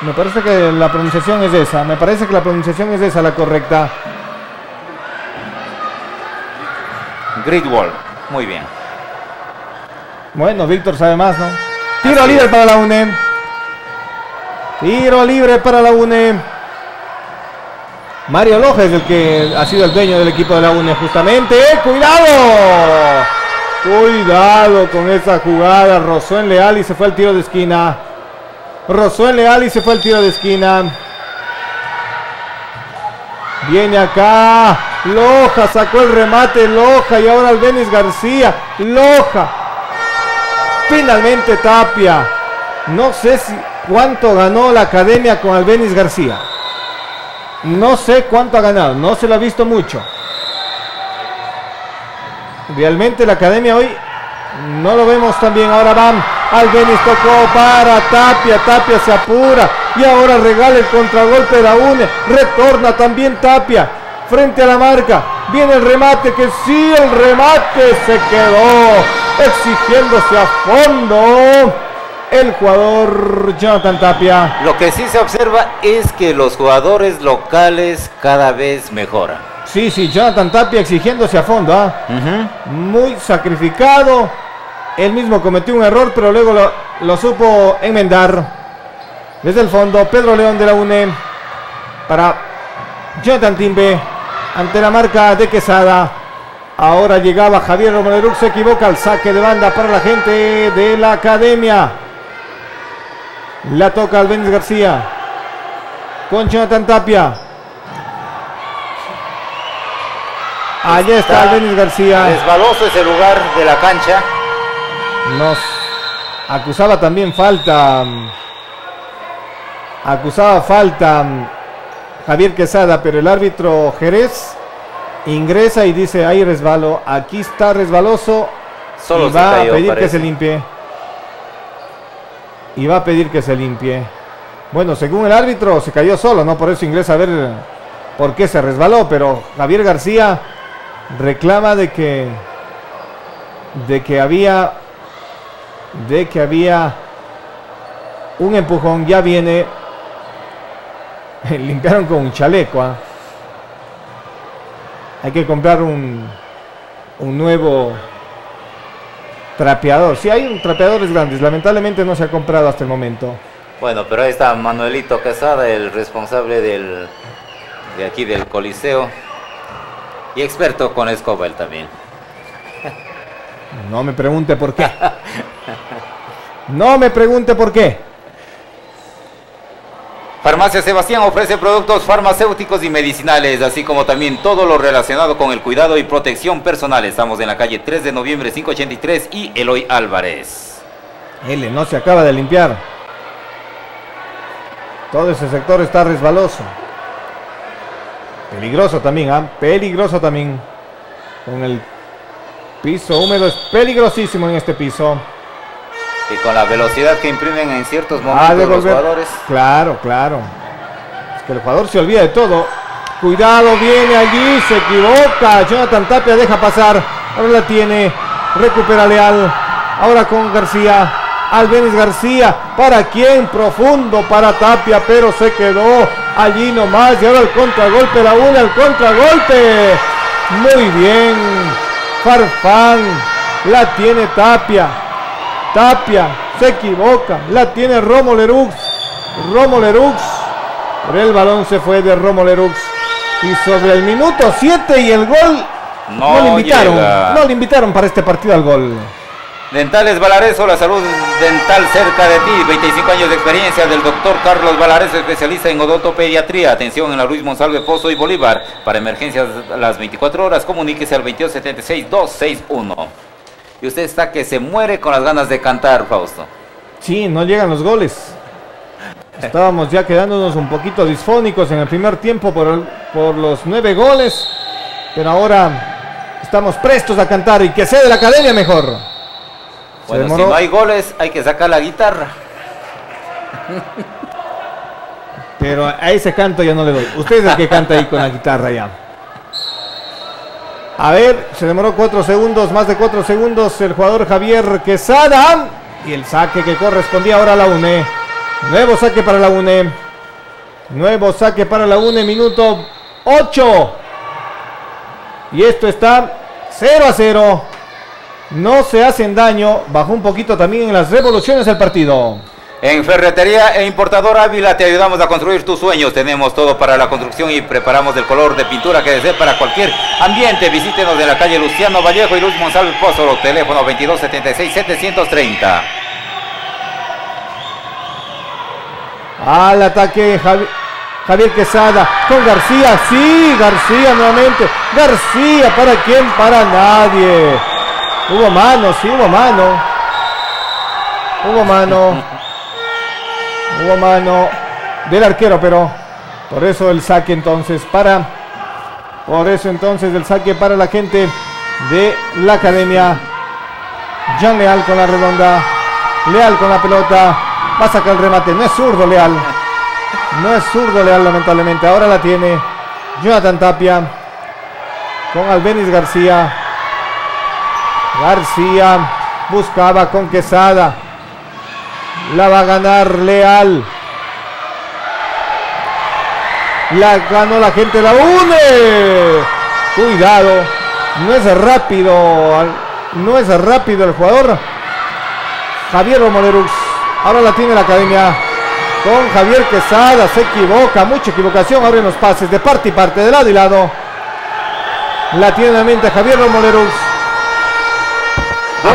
Me parece que la pronunciación es esa. Me parece que la pronunciación es esa la correcta. Great Wall. Muy bien. Bueno, Víctor sabe más, ¿no? Tiro libre para la UNE. Tiro libre para la UNE. Mario es el que ha sido el dueño del equipo de la UNE justamente. ¡Eh, ¡Cuidado! Cuidado con esa jugada. Rosó en Leal y se fue al tiro de esquina. Rosó en Leal y se fue al tiro de esquina. Viene acá. Loja sacó el remate. Loja y ahora Albenis García. Loja. Finalmente Tapia. No sé si cuánto ganó la academia con Albenis García. No sé cuánto ha ganado, no se lo ha visto mucho. Realmente la academia hoy no lo vemos tan bien. Ahora van. Albenis tocó para Tapia. Tapia se apura. Y ahora regala el contragolpe de la UNE. Retorna también Tapia. Frente a la marca. Viene el remate. Que sí, el remate se quedó. Exigiéndose a fondo el jugador Jonathan Tapia. Lo que sí se observa es que los jugadores locales cada vez mejoran. Sí, sí, Jonathan Tapia exigiéndose a fondo. ¿ah? Muy sacrificado. Él mismo cometió un error, pero luego lo, supo enmendar. Desde el fondo, Pedro León de la UNE para Jonathan Timbe ante la marca de Quesada. Ahora llegaba Javier Romero se equivoca al saque de banda para la gente de la academia. La toca Albenis García. Con Jonathan Tapia. Allá está, Albenis García. Resbaloso ese lugar de la cancha. Nos acusaba también falta. Acusaba falta Javier Quesada, pero el árbitro Jerez ingresa y dice, hay resbalo, aquí está resbaloso Solo y va a pedir que se limpie y va a pedir que se limpie. Bueno, según el árbitro se cayó solo, ¿no? Por eso ingresa a ver por qué se resbaló, pero Javier García reclama de que de que había de que había un empujón, ya viene limpiaron con un chaleco. ¿ah? Hay que comprar un un nuevo Trapeador. Sí, hay trapeadores grandes. Lamentablemente no se ha comprado hasta el momento. Bueno, pero ahí está Manuelito Casada, el responsable del, de aquí del Coliseo. Y experto con escoba él también. No me pregunte por qué. No me pregunte por qué. Farmacia Sebastián ofrece productos farmacéuticos y medicinales, así como también todo lo relacionado con el cuidado y protección personal. Estamos en la calle 3 de noviembre 583 y Eloy Álvarez. L no se acaba de limpiar. Todo ese sector está resbaloso. Peligroso también, ¿ah? Peligroso también. Con el piso húmedo es peligrosísimo en este piso. Y con la velocidad que imprimen en ciertos momentos los jugadores. Claro, claro. Es que el jugador se olvida de todo. Cuidado, viene allí, se equivoca. Jonathan Tapia deja pasar. Ahora la tiene. Recupera Leal. Ahora con García. Albenis García. ¿Para quién? Profundo para Tapia, pero se quedó allí nomás. Y ahora el contragolpe, la una, el contragolpe. Muy bien. Farfán. La tiene Tapia. Tapia se equivoca. La tiene Romo Lerux. Romo Lerux. Pero el balón se fue de Romo Lerux. Y sobre el minuto 7 y el gol. No, le invitaron. No le invitaron para este partido al gol. Dentales Valareso, la salud dental cerca de ti. 25 años de experiencia del doctor Carlos Valareso, especialista en odontopediatría. Atención en la Luis Monsalve Pozo y Bolívar. Para emergencias las 24 horas, comuníquese al 2276-261. Y usted está que se muere con las ganas de cantar, Fausto. Sí, no llegan los goles. Estábamos ya quedándonos un poquito disfónicos en el primer tiempo por, por los nueve goles. Pero ahora estamos prestos a cantar y que sea de la academia mejor. Bueno, si no hay goles, hay que sacar la guitarra. Pero a ese canto ya no le doy. Usted es el que canta ahí con la guitarra ya. A ver, se demoró cuatro segundos, más de cuatro segundos el jugador Javier Quesada. Y el saque que correspondía ahora a la UNE. Nuevo saque para la UNE. Nuevo saque para la UNE, minuto 8. Y esto está 0 a 0. No se hacen daño. Bajó un poquito también en las revoluciones del partido. En Ferretería e Importador Ávila te ayudamos a construir tus sueños. Tenemos todo para la construcción y preparamos el color de pintura que desees para cualquier ambiente. Visítenos en la calle Luciano Vallejo y Luz Monsalve Pózolo, teléfono 2276-730. Al ataque Javier Quesada con García. Sí, García nuevamente. García, ¿para quién? Para nadie. Hubo mano, sí, hubo mano. Hubo mano. Hubo mano del arquero, pero por eso el saque entonces para. Por eso entonces el saque para la gente de la academia. Jean Leal con la redonda. Leal con la pelota. Va a sacar el remate. No es zurdo Leal. No es zurdo Leal lamentablemente. Ahora la tiene Jonathan Tapia. Con Albenis García. García buscaba con Quesada. La va a ganar Leal. La ganó la gente, la une. Cuidado. No es rápido. No es rápido el jugador. Javier Romolerux. Ahora la tiene la academia. Con Javier Quesada. Se equivoca. Mucha equivocación. Ahora en los pases de parte y parte. De lado y lado. La tiene en mente Javier Romolerux.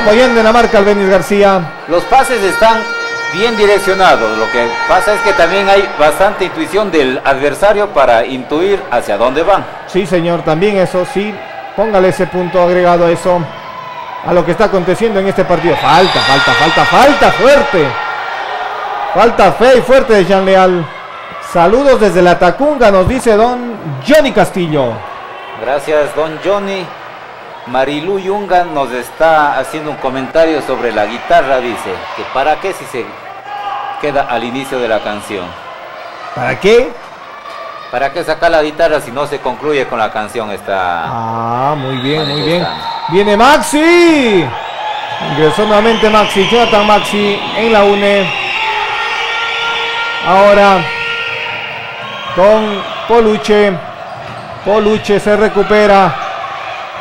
Apoyando en la marca Albenis García. Los pases están bien direccionado. Lo que pasa es que también hay bastante intuición del adversario para intuir hacia dónde van. Sí, señor, también eso, sí. Póngale ese punto agregado a eso, a lo que está aconteciendo en este partido. Falta, falta, falta, falta fuerte. Falta fe y fuerte de Jean Leal. Saludos desde la Tacunga, nos dice don Johnny Castillo. Gracias, don Johnny. Marilu Yunga nos está haciendo un comentario sobre la guitarra, dice, que para qué si se queda al inicio de la canción. ¿Para qué? ¿Para qué sacar la guitarra si no se concluye con la canción? Está ah, muy bien, muy bien. Viene Maxi. Ingresó nuevamente Maxi, Jonathan Maxi en la UNE. Ahora con Poluche. Poluche se recupera.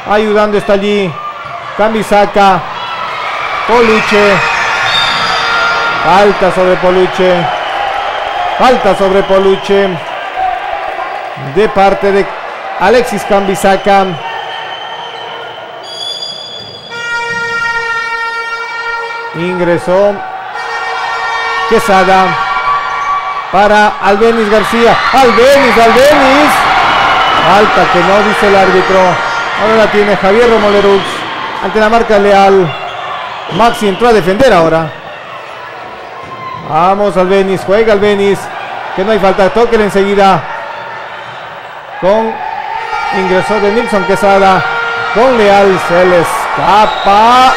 Ayudando está allí. Camisaca. Poluche. Falta sobre Poluche. Falta sobre Poluche. De parte de Alexis Cambisaca. Ingresó Quesada. para Albenis García. Albenis, Albenis. Falta que no dice el árbitro. Ahora la tiene Javier Romolerux ante la marca Leal. Maxi entró a defender ahora. Vamos Albenis, juega Albenis. Que no hay falta, tóquele enseguida. Con ingresó de Nilsson Quesada. Con Leal se le escapa.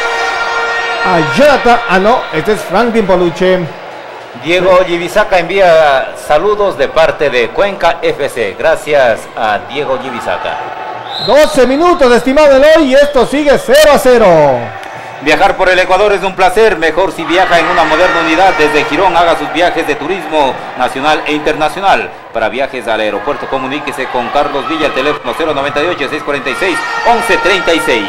A Jonathan. Ah, no, este es Franklin Poluche. Diego Gibisaca envía saludos de parte de Cuenca FC. Gracias a Diego Gibisaca. 12 minutos, estimado Eloy, y esto sigue 0 a 0. Viajar por el Ecuador es un placer, mejor si viaja en una moderna unidad. Desde Girón haga sus viajes de turismo nacional e internacional. Para viajes al aeropuerto comuníquese con Carlos Villa, el teléfono 098-646-1136.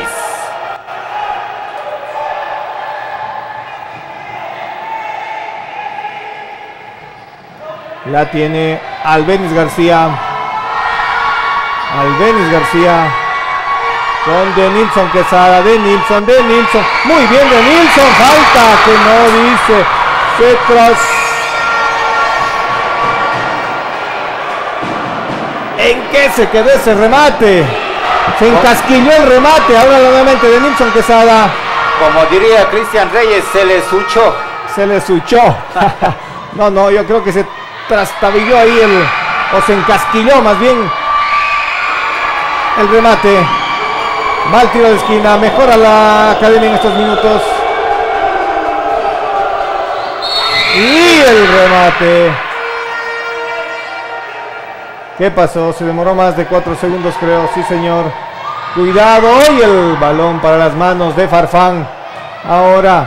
La tiene Albenis García. Albenis García. Con De Nilsson Quesada. De Nilsson, De Nilsson. Muy bien De Nilsson. Falta que no dice. Se tras. ¿En qué se quedó ese remate? Se encasquilló el remate. Ahora nuevamente De Nilsson Quesada. Como diría Cristian Reyes, se le suchó. Se le suchó. no, no, yo creo que se trastabilló ahí el. O se encasquilló más bien el remate. Va el tiro de esquina. Mejora la academia en estos minutos. Y el remate. ¿Qué pasó? Se demoró más de 4 segundos creo. Sí señor. Cuidado. Y el balón para las manos de Farfán. Ahora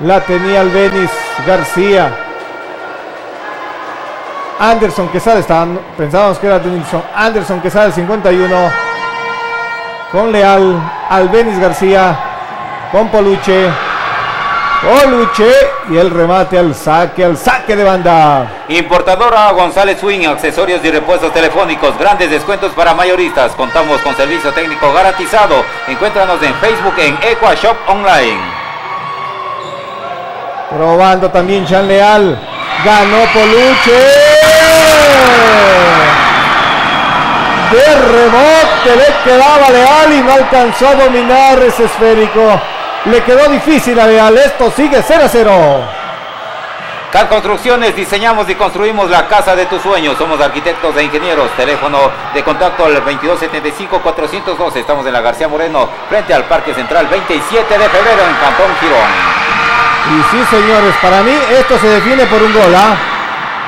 la tenía el Benis García. Anderson Quesada pensábamos que era Denilson. Anderson Quesada el 51 con Leal, Albenis García, con Poluche, Poluche y el remate al saque, al saque de banda. Importadora González Swing, accesorios y repuestos telefónicos, grandes descuentos para mayoristas. Contamos con servicio técnico garantizado. Encuéntranos en Facebook en Equashop Online. Probando también Chan Leal. Ganó Poluche. De rebote le quedaba Leal y no alcanzó a dominar ese esférico. Le quedó difícil a Leal. Esto sigue 0 a 0. CAD Construcciones, diseñamos y construimos la casa de tus sueños. Somos arquitectos e ingenieros. Teléfono de contacto al 2275-412. Estamos en la García Moreno, frente al Parque Central, 27 de febrero en Cantón Girón. Y sí, señores, para mí esto se define por un gol. ¿ah?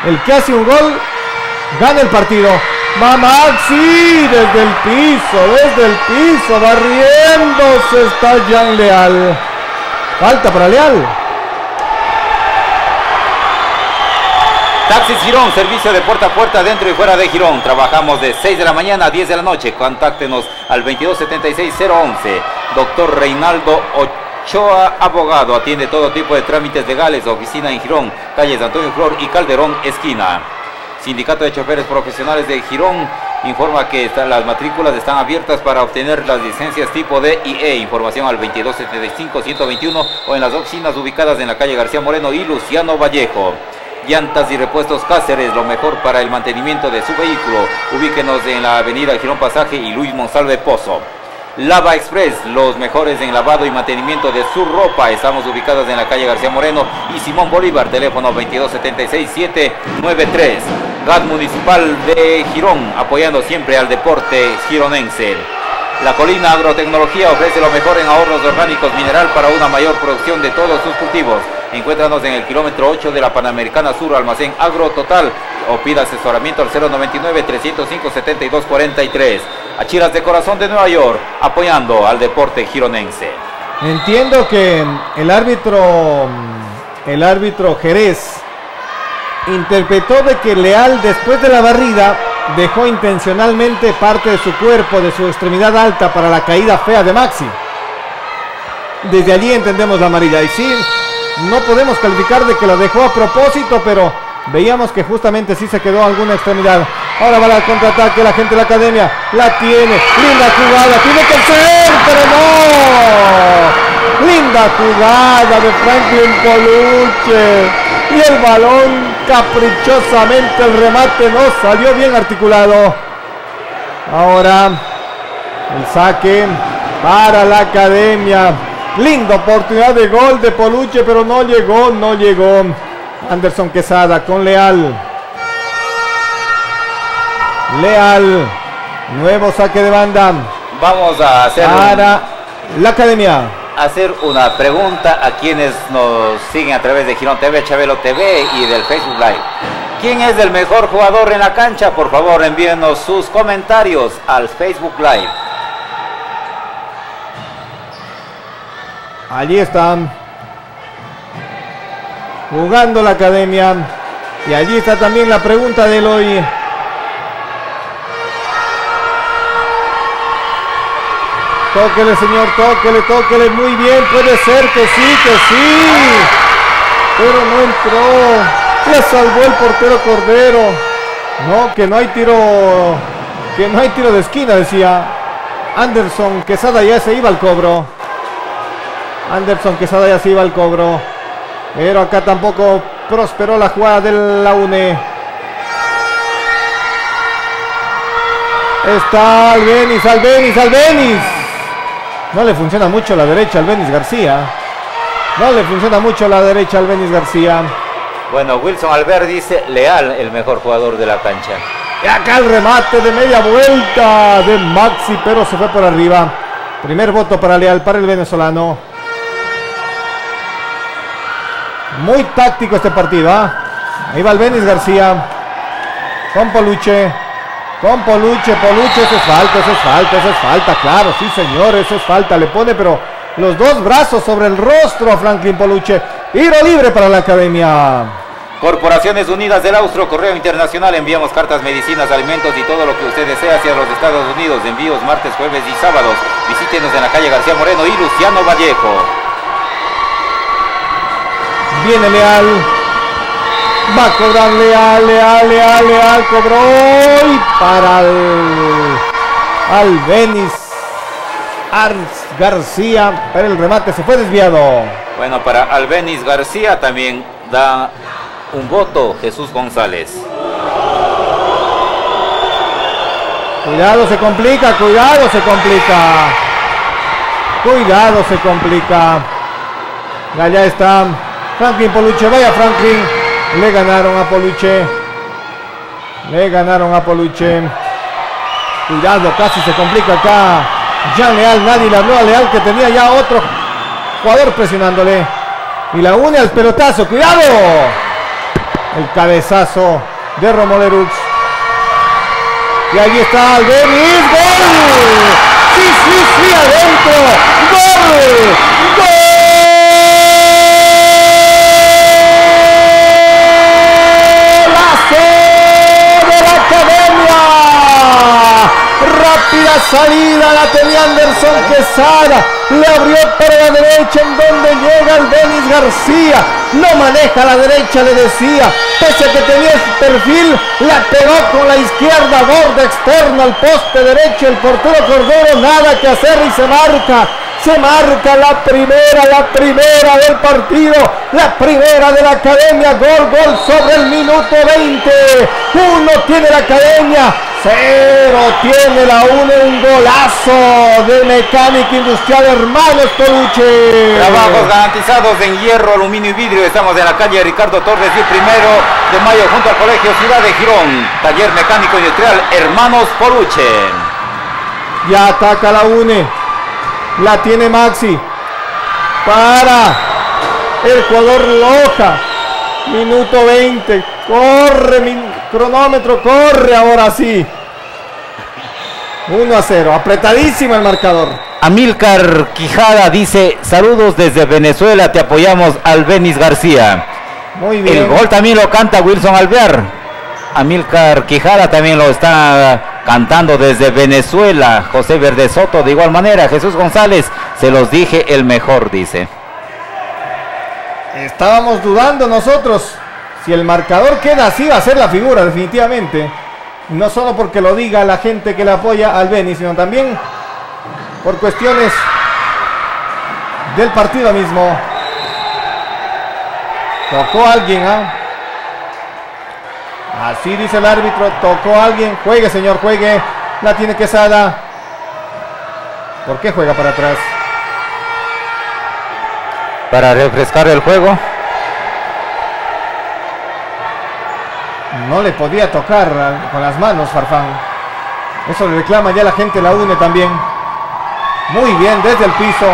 El que hace un gol gana el partido. Va Maxi desde el piso, desde el piso, barriéndose está Jan Leal. Falta para Leal. Taxis Girón, servicio de puerta a puerta dentro y fuera de Girón. Trabajamos de 6 de la mañana a 10 de la noche. Contáctenos al 2276-011. Doctor Reinaldo Ochoa, abogado. Atiende todo tipo de trámites legales. Oficina en Girón, calles Antonio Flor y Calderón, esquina. Sindicato de Choferes Profesionales de Girón informa que las matrículas están abiertas para obtener las licencias tipo D y E. Información al 2275-121 o en las oficinas ubicadas en la calle García Moreno y Luciano Vallejo. Llantas y repuestos Cáceres, lo mejor para el mantenimiento de su vehículo. Ubíquenos en la avenida Girón Pasaje y Luis Monsalve Pozo. Lava Express, los mejores en lavado y mantenimiento de su ropa. Estamos ubicados en la calle García Moreno y Simón Bolívar, teléfono 2276-793. GAD Municipal de Girón, apoyando siempre al deporte gironense. La Colina Agrotecnología ofrece lo mejor en ahorros orgánicos mineral para una mayor producción de todos sus cultivos. Encuéntranos en el kilómetro 8 de la Panamericana Sur, almacén Agro Total, o pida asesoramiento al 099-305-7243. Achiras de Corazón de Nueva York, apoyando al deporte gironense. Entiendo que el árbitro, el árbitro Jerez, interpretó de que Leal, después de la barrida, dejó intencionalmente parte de su cuerpo, de su extremidad alta, para la caída fea de Maxi. Desde allí entendemos la amarilla. Y sí, no podemos calificar de que la dejó a propósito, pero veíamos que justamente sí se quedó alguna extremidad. Ahora va al contraataque la gente de la academia. La tiene. Linda jugada. Tiene que ser, pero no. Linda jugada de Franklin Poluche. Y el balón caprichosamente el remate no salió bien articulado. Ahora el saque para la academia. Linda oportunidad de gol de Poluche, pero no llegó, no llegó. Anderson Quesada con Leal. Leal. Nuevo saque de banda. Vamos a hacer para la academia. Hacer una pregunta a quienes nos siguen a través de Girón TV, Chabelo TV y del Facebook Live. ¿Quién es el mejor jugador en la cancha? Por favor, envíenos sus comentarios al Facebook Live. Allí están. Jugando la academia. Y allí está también la pregunta de Eloy. Tóquele, señor, tóquele, tóquele. Muy bien, puede ser que sí, que sí. Pero no entró. Le salvó el portero Cordero. No, que no hay tiro. Que no hay tiro de esquina, decía Anderson. Quesada ya se iba al cobro. Anderson Quesada ya se iba al cobro. Pero acá tampoco prosperó la jugada de la UNE. Está Albenis, Albenis, Albenis. No le funciona mucho la derecha al Benis García. No le funciona mucho la derecha al Benis García. Bueno, Wilson Albert dice Leal, el mejor jugador de la cancha. Y acá el remate de media vuelta de Maxi, pero se fue por arriba. Primer voto para Leal, para el venezolano. Muy táctico este partido. ¿ah? Ahí va el Benis García. Con Poluche. Con Poluche, Poluche, eso es falta, eso es falta, eso es falta, claro, sí señor, eso es falta, le pone pero los dos brazos sobre el rostro a Franklin Poluche. Tiro libre para la academia. Corporaciones Unidas del Austro, Correo Internacional, enviamos cartas, medicinas, alimentos y todo lo que usted desea hacia los Estados Unidos. Envíos martes, jueves y sábados. Visítenos en la calle García Moreno y Luciano Vallejo. Viene Leal. Va a cobrar Leal, Leal, Leal, Leal. Cobró y para el Albenis Ars García. Pero el remate se fue desviado. Bueno, para Albenis García también da un voto Jesús González. Cuidado, se complica, cuidado, se complica. Cuidado, se complica. Allá está Franklin Poluche. Vaya Franklin. Le ganaron a Poluche. Le ganaron a Poluche. Cuidado, casi se complica acá. Ya Leal, nadie le habló a Leal que tenía ya otro jugador presionándole. Y la une al pelotazo. ¡Cuidado! El cabezazo de Romolerux. Y ahí está Albenis. ¡Gol! ¡Sí, sí, sí! ¡Adentro! ¡Gol! ¡Golazo de la academia! Rápida salida la tenía Anderson Quesada. Le abrió para la derecha en donde llega el Denis García. No maneja la derecha, le decía. Pese a que tenía su perfil, la pegó con la izquierda, borde externo al poste derecho. El portero Cordero, nada que hacer y se marca. Se marca la primera, la primera del partido, la primera de la academia. Gol, gol sobre el minuto 20. Uno tiene la academia, cero tiene la UNE. Un golazo de Mecánica Industrial Hermanos Peluche. Trabajos garantizados en hierro, aluminio y vidrio. Estamos en la calle Ricardo Torres y primero de mayo junto al Colegio Ciudad de Girón. Taller Mecánico Industrial Hermanos Poluche. Ya ataca la UNE. La tiene Maxi. Para el jugador Loja. Minuto 20. Corre, cronómetro, corre ahora sí. 1 a 0. Apretadísimo el marcador. Amilcar Quijada dice, saludos desde Venezuela, te apoyamos Albenis García. Muy bien. El gol también lo canta Wilson Alvear. Amilcar Quijada también lo está cantando desde Venezuela. José Verde Soto de igual manera. Jesús González, se los dije el mejor, dice. Estábamos dudando nosotros si el marcador queda así va a ser la figura definitivamente. No solo porque lo diga la gente que le apoya al Beni, sino también por cuestiones del partido mismo. Tocó alguien, ¿ah? Así dice el árbitro, tocó a alguien, juegue señor, juegue. La tiene Quesada. ¿Por qué juega para atrás? Para refrescar el juego. No le podía tocar con las manos Farfán. Eso le reclama ya la gente, la une también. Muy bien, desde el piso.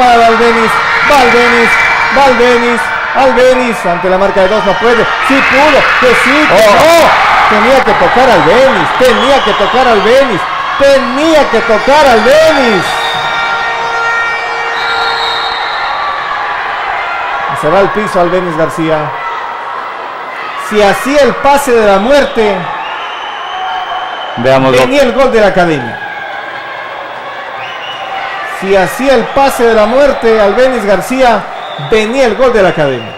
Va Valdenis, Valdenis, Valdenis, Albenis. Ante la marca de dos no puede. Sí pudo, que sí, que Oh. no. Tenía que tocar al Benis, tenía que tocar al Benis, tenía que tocar al Benis. Se va al piso al Benis García. Si hacía el pase de la muerte, Veamos. venía el gol de la academia. Si hacía el pase de la muerte al Benis García, venía el gol de la academia.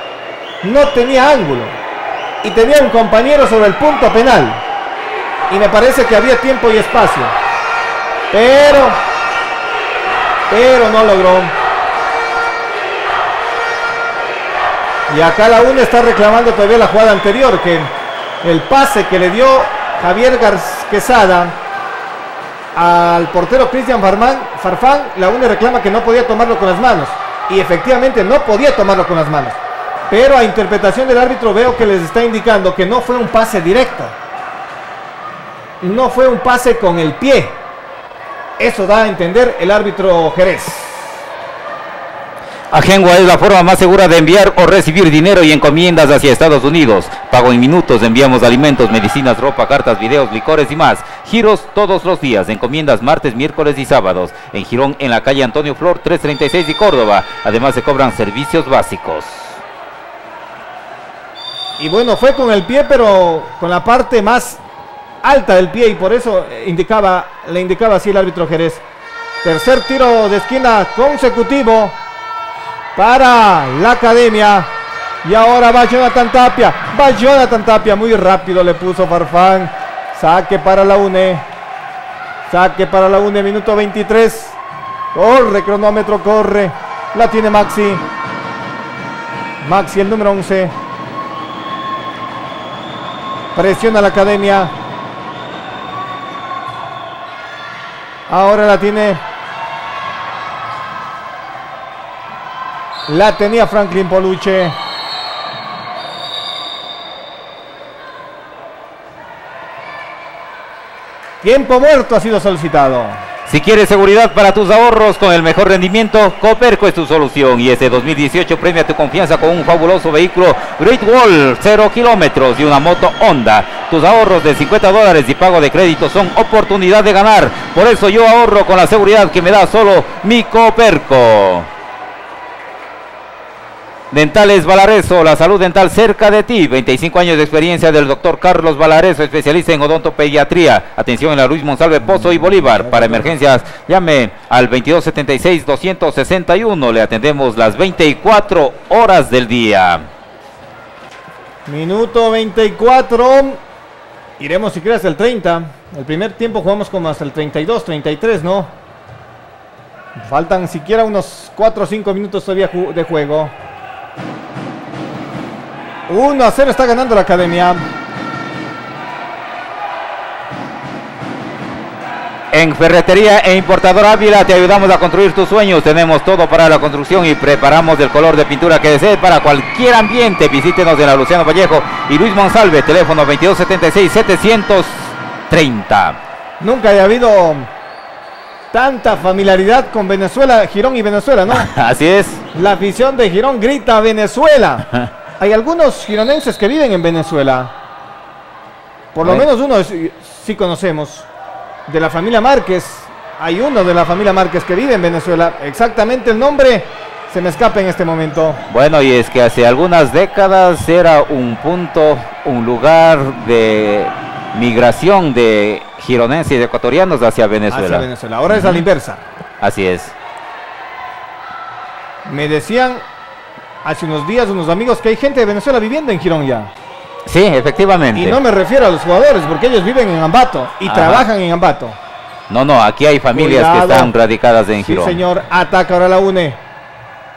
No tenía ángulo. Y tenía un compañero sobre el punto penal. Y me parece que había tiempo y espacio. Pero, pero no logró. Y acá la UNE está reclamando todavía la jugada anterior, que el pase que le dio Javier Quesada al portero Cristian Farfán, la UNE reclama que no podía tomarlo con las manos. Y efectivamente no podía tomarlo con las manos. Pero a interpretación del árbitro veo que les está indicando que no fue un pase directo. No fue un pase con el pie. Eso da a entender el árbitro Jerez. Agengua es la forma más segura de enviar o recibir dinero y encomiendas hacia Estados Unidos. Pago en minutos, enviamos alimentos, medicinas, ropa, cartas, videos, licores y más. Giros todos los días, encomiendas martes, miércoles y sábados. En Girón, en la calle Antonio Flor, 336 y Córdoba. Además se cobran servicios básicos. Y bueno, fue con el pie, pero con la parte más alta del pie y por eso eh, indicaba, le indicaba así el árbitro Jerez. Tercer tiro de esquina consecutivo para la academia. Y ahora va Jonathan Tapia. Va Jonathan Tapia. Muy rápido le puso Farfán. Saque para la UNE. Saque para la UNE. Minuto 23. Corre, cronómetro, corre. La tiene Maxi. Maxi, el número 11. Presiona la academia. Ahora la tiene. La tenía Franklin Poluche. Tiempo muerto ha sido solicitado. Si quieres seguridad para tus ahorros con el mejor rendimiento, Coperco es tu solución. Y este 2018 premia tu confianza con un fabuloso vehículo Great Wall, 0 kilómetros y una moto Honda. Tus ahorros de 50 dólares y pago de crédito son oportunidad de ganar. Por eso yo ahorro con la seguridad que me da solo mi Coperco. Dentales Valareso, la salud dental cerca de ti. 25 años de experiencia del doctor Carlos Valareso, especialista en odontopediatría. Atención en la Luis Monsalve Pozo y Bolívar. Para emergencias, llame al 2276-261. Le atendemos las 24 horas del día. Minuto 24. Iremos si quieres el 30. El primer tiempo jugamos como hasta el 32, 33, ¿no? Faltan siquiera unos 4 o 5 minutos todavía de juego. 1 a 0 está ganando la academia. En Ferretería e Importador Ávila te ayudamos a construir tus sueños. Tenemos todo para la construcción y preparamos el color de pintura que desees para cualquier ambiente. Visítenos en la Luciano Vallejo y Luis Monsalve, teléfono 2276-730. Nunca había habido tanta familiaridad con Venezuela, Girón y Venezuela, ¿no? Así es. La afición de Girón grita Venezuela. Hay algunos gironenses que viven en Venezuela. Por lo menos uno sí conocemos. De la familia Márquez. Hay uno de la familia Márquez que vive en Venezuela. Exactamente el nombre se me escapa en este momento. Bueno, y es que hace algunas décadas era un punto, un lugar de migración de gironenses y de ecuatorianos hacia Venezuela. Hacia Venezuela. Ahora es a la inversa. Así es. Me decían hace unos días unos amigos que hay gente de Venezuela viviendo en Girón ya. Sí, efectivamente. Y no me refiero a los jugadores, porque ellos viven en Ambato y Ajá. trabajan en Ambato. No, no, aquí hay familias Cuidado. que están radicadas en Sí, Girón. señor. Ataca ahora la UNE.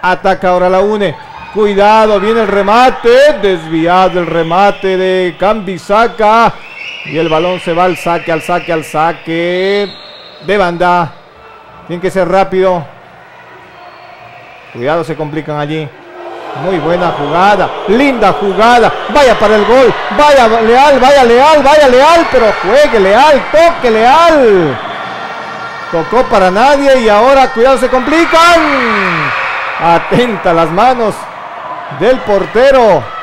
Ataca ahora la UNE. Cuidado, viene el remate. Desviado el remate de Cambisaka. Y el balón se va al saque, al saque, al saque. De banda. Tiene que ser rápido. Cuidado, se complican allí. Muy buena jugada, linda jugada. Vaya para el gol. Vaya leal, vaya leal, vaya leal. Pero juegue leal, toque leal. Tocó para nadie y ahora, cuidado, se complican. Atenta las manos del portero.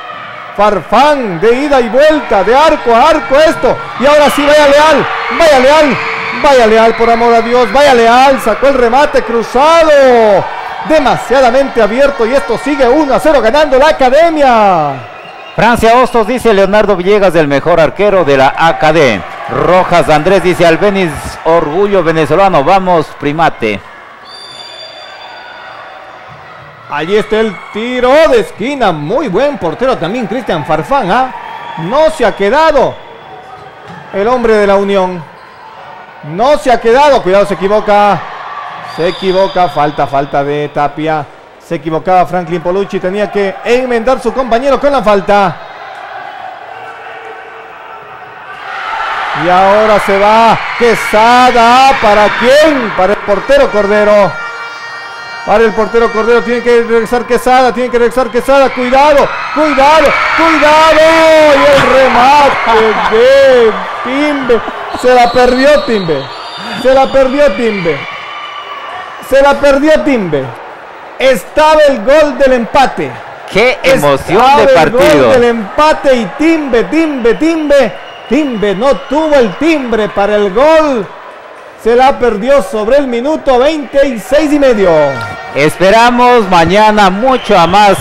Farfán de ida y vuelta, de arco a arco esto. Y ahora sí, vaya leal, vaya leal, vaya leal por amor a Dios, vaya leal. Sacó el remate cruzado. Demasiadamente abierto y esto sigue 1 a 0 ganando la academia. Francia Hostos dice Leonardo Villegas, el mejor arquero de la academia. Rojas Andrés dice Albeniz, orgullo venezolano, vamos primate. Allí está el tiro de esquina. Muy buen portero también, Cristian Farfán. ¿ah? No se ha quedado el hombre de la Unión. No se ha quedado. Cuidado, se equivoca. Se equivoca. Falta, falta de Tapia. Se equivocaba Franklin Polucci. Tenía que enmendar su compañero con la falta. Y ahora se va Quesada. ¿Para quién? Para el portero Cordero. Para el portero Cordero tiene que regresar Quesada, tiene que regresar Quesada, cuidado, cuidado, cuidado. Y el remate de Timbe. Se la perdió Timbe. Se la perdió Timbe. Se la perdió Timbe. Estaba el gol del empate. Qué emoción de partido. El gol del empate y Timbe, Timbe, Timbe. Timbe no tuvo el timbre para el gol se la perdió sobre el minuto 26 y medio. Esperamos mañana mucho a más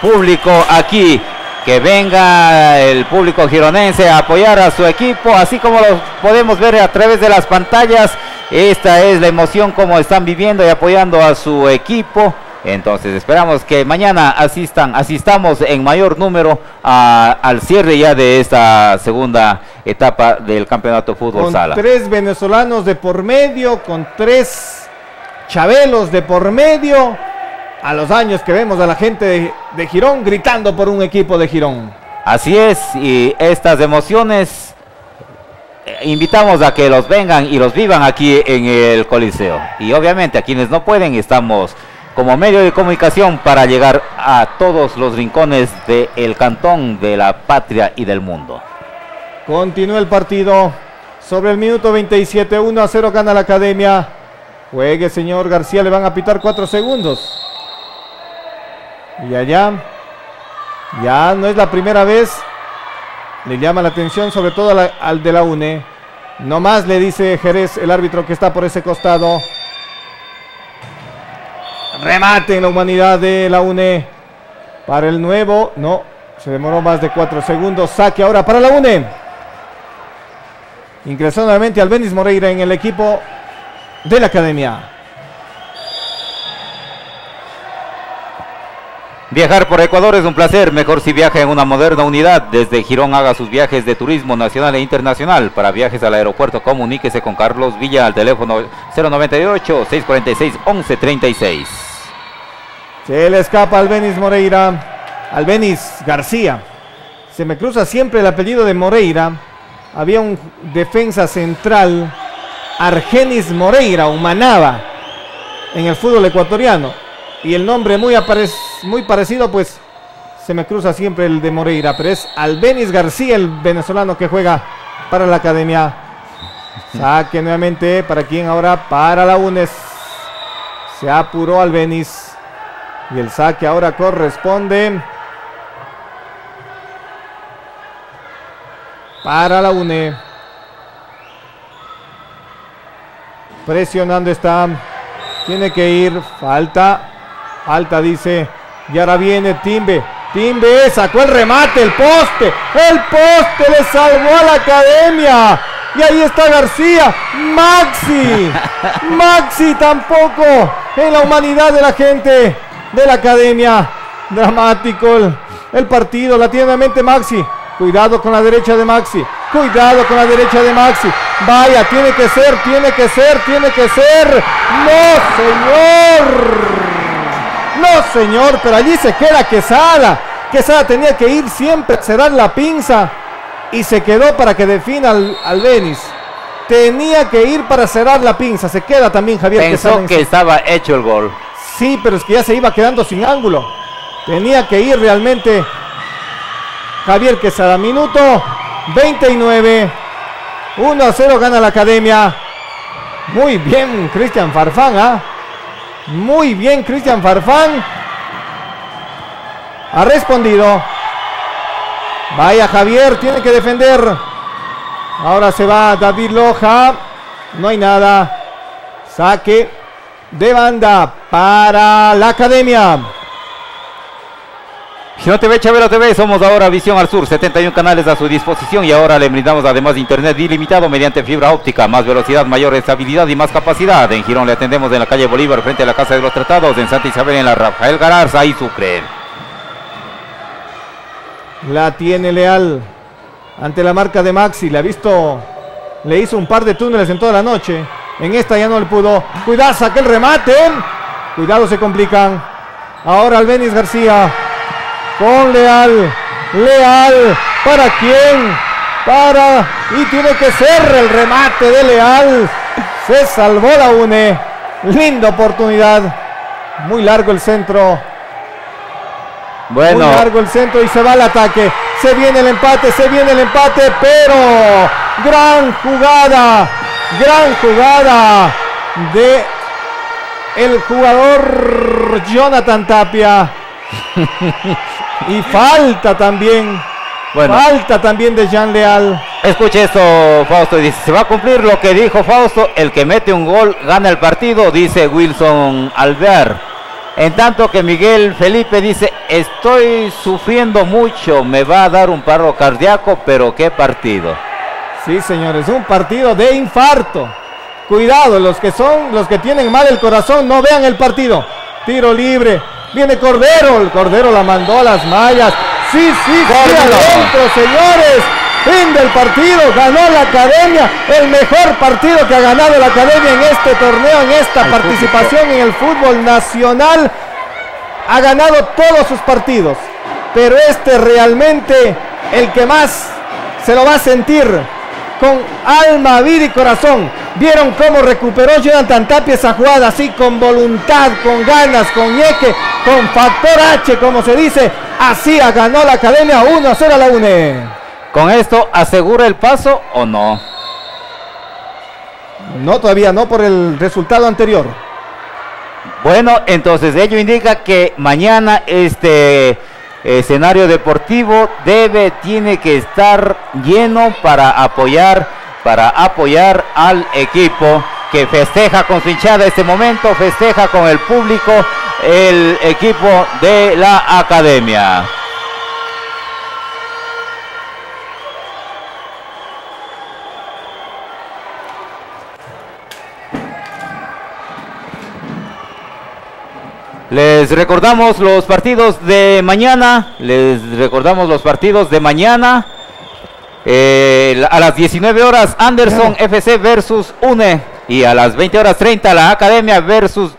público aquí. Que venga el público gironense a apoyar a su equipo, así como lo podemos ver a través de las pantallas. Esta es la emoción como están viviendo y apoyando a su equipo. Entonces esperamos que mañana asistan, asistamos en mayor número al cierre ya de esta segunda etapa del campeonato fútbol con sala. Tres venezolanos de por medio, con tres chabelos de por medio, a los años que vemos a la gente de, de Girón gritando por un equipo de Girón. Así es, y estas emociones eh, invitamos a que los vengan y los vivan aquí en el Coliseo. Y obviamente a quienes no pueden estamos como medio de comunicación para llegar a todos los rincones del cantón, de la patria y del mundo. Continúa el partido. Sobre el minuto 27, 1 a 0 gana la academia. Juegue, señor García, le van a pitar 4 segundos. Y allá, ya no es la primera vez. Le llama la atención, sobre todo al de la UNE. No más le dice Jerez, el árbitro que está por ese costado. Remate en la humanidad de la UNE. Para el nuevo. No. Se demoró más de cuatro segundos. Saque ahora para la UNE. Ingresó nuevamente Albenis Moreira en el equipo de la academia. Viajar por Ecuador es un placer, mejor si viaja en una moderna unidad. Desde Girón haga sus viajes de turismo nacional e internacional. Para viajes al aeropuerto comuníquese con Carlos Villa al teléfono 098-646-1136. Se le escapa Albenis Moreira, Albenis García. Se me cruza siempre el apellido de Moreira. Había un defensa central, Argenis Moreira, humanaba en el fútbol ecuatoriano y el nombre muy, parecido, pues se me cruza siempre el de Moreira, pero es Albenis García, el venezolano que juega para la academia. Saque nuevamente para quien ahora para la UNES. Se apuró Albenis. Y el saque ahora corresponde para la UNE. Presionando está. Tiene que ir. Falta. Alta dice. Y ahora viene Timbe. Timbe sacó el remate, el poste. El poste le salvó a la academia. Y ahí está García. Maxi. Maxi tampoco. En la humanidad de la gente de la academia. Dramático el, el partido. La tiene en mente Maxi. Cuidado con la derecha de Maxi. Cuidado con la derecha de Maxi. Vaya, tiene que ser, tiene que ser, tiene que ser. No, señor. No, señor, pero allí se queda Quesada. Quesada tenía que ir siempre a cerrar la pinza y se quedó para que defina al, al Benis. Tenía que ir para cerrar la pinza. Se queda también Javier Pensó que estaba hecho el gol. Sí, pero es que ya se iba quedando sin ángulo. Tenía que ir realmente Javier Quesada. Minuto 29. 1 a 0 gana la academia. Muy bien, Cristian Farfán. ¿ah? Muy bien, Cristian Farfán. Ha respondido. Vaya Javier, tiene que defender. Ahora se va David Loja. No hay nada. Saque de banda para la academia. Giro TV, Chabelo TV, somos ahora Visión al Sur, 71 canales a su disposición y ahora le brindamos además internet ilimitado mediante fibra óptica, más velocidad, mayor estabilidad y más capacidad. En Girón le atendemos en la calle Bolívar frente a la Casa de los Tratados, en Santa Isabel en la Rafael Gararza y Sucre. La tiene Leal ante la marca de Maxi, le ha visto, le hizo un par de túneles en toda la noche. En esta ya no le pudo. Cuidado, saque el remate. Cuidado, se complican. Ahora Albenis García con Leal. Leal. ¿Para quién? Para. Y tiene que ser el remate de Leal. Se salvó la UNE. Linda oportunidad. Muy largo el centro. Bueno. Muy largo el centro y se va al ataque. Se viene el empate, se viene el empate, pero gran jugada. Gran jugada de el jugador Jonathan Tapia. y falta también. Falta también de Jean Leal. Escuche esto, Fausto. Dice, se va a cumplir lo que dijo Fausto. El que mete un gol gana el partido, dice Wilson Alvear. En tanto que Miguel Felipe dice, estoy sufriendo mucho, me va a dar un paro cardíaco, pero qué partido. Sí, señores, un partido de infarto. Cuidado, los que son, los que tienen mal el corazón, no vean el partido. Tiro libre. Viene Cordero. El Cordero la mandó a las mallas. Sí, sí, sí, adentro, señores. Fin del partido. Ganó la academia. El mejor partido que ha ganado la academia en este torneo, en esta participación en el fútbol nacional. Ha ganado todos sus partidos. Pero este realmente el que más se lo va a sentir con alma, vida y corazón. Vieron cómo recuperó Jonathan Tapia esa jugada, así con voluntad, con ganas, con ñeque, con factor H, como se dice. Así ganó la academia 1 a 0 a la UNE. ¿Con esto asegura el paso o no? No, todavía no por el resultado anterior. Bueno, entonces ello indica que mañana este escenario deportivo debe, tiene que estar lleno para apoyar, para apoyar al equipo que festeja con su hinchada este momento, festeja con el público el equipo de la academia. Les recordamos los partidos de mañana. Les recordamos los partidos de mañana. Eh, a las 19 horas Anderson FC versus UNE. Y a las 20 horas 30 la Academia versus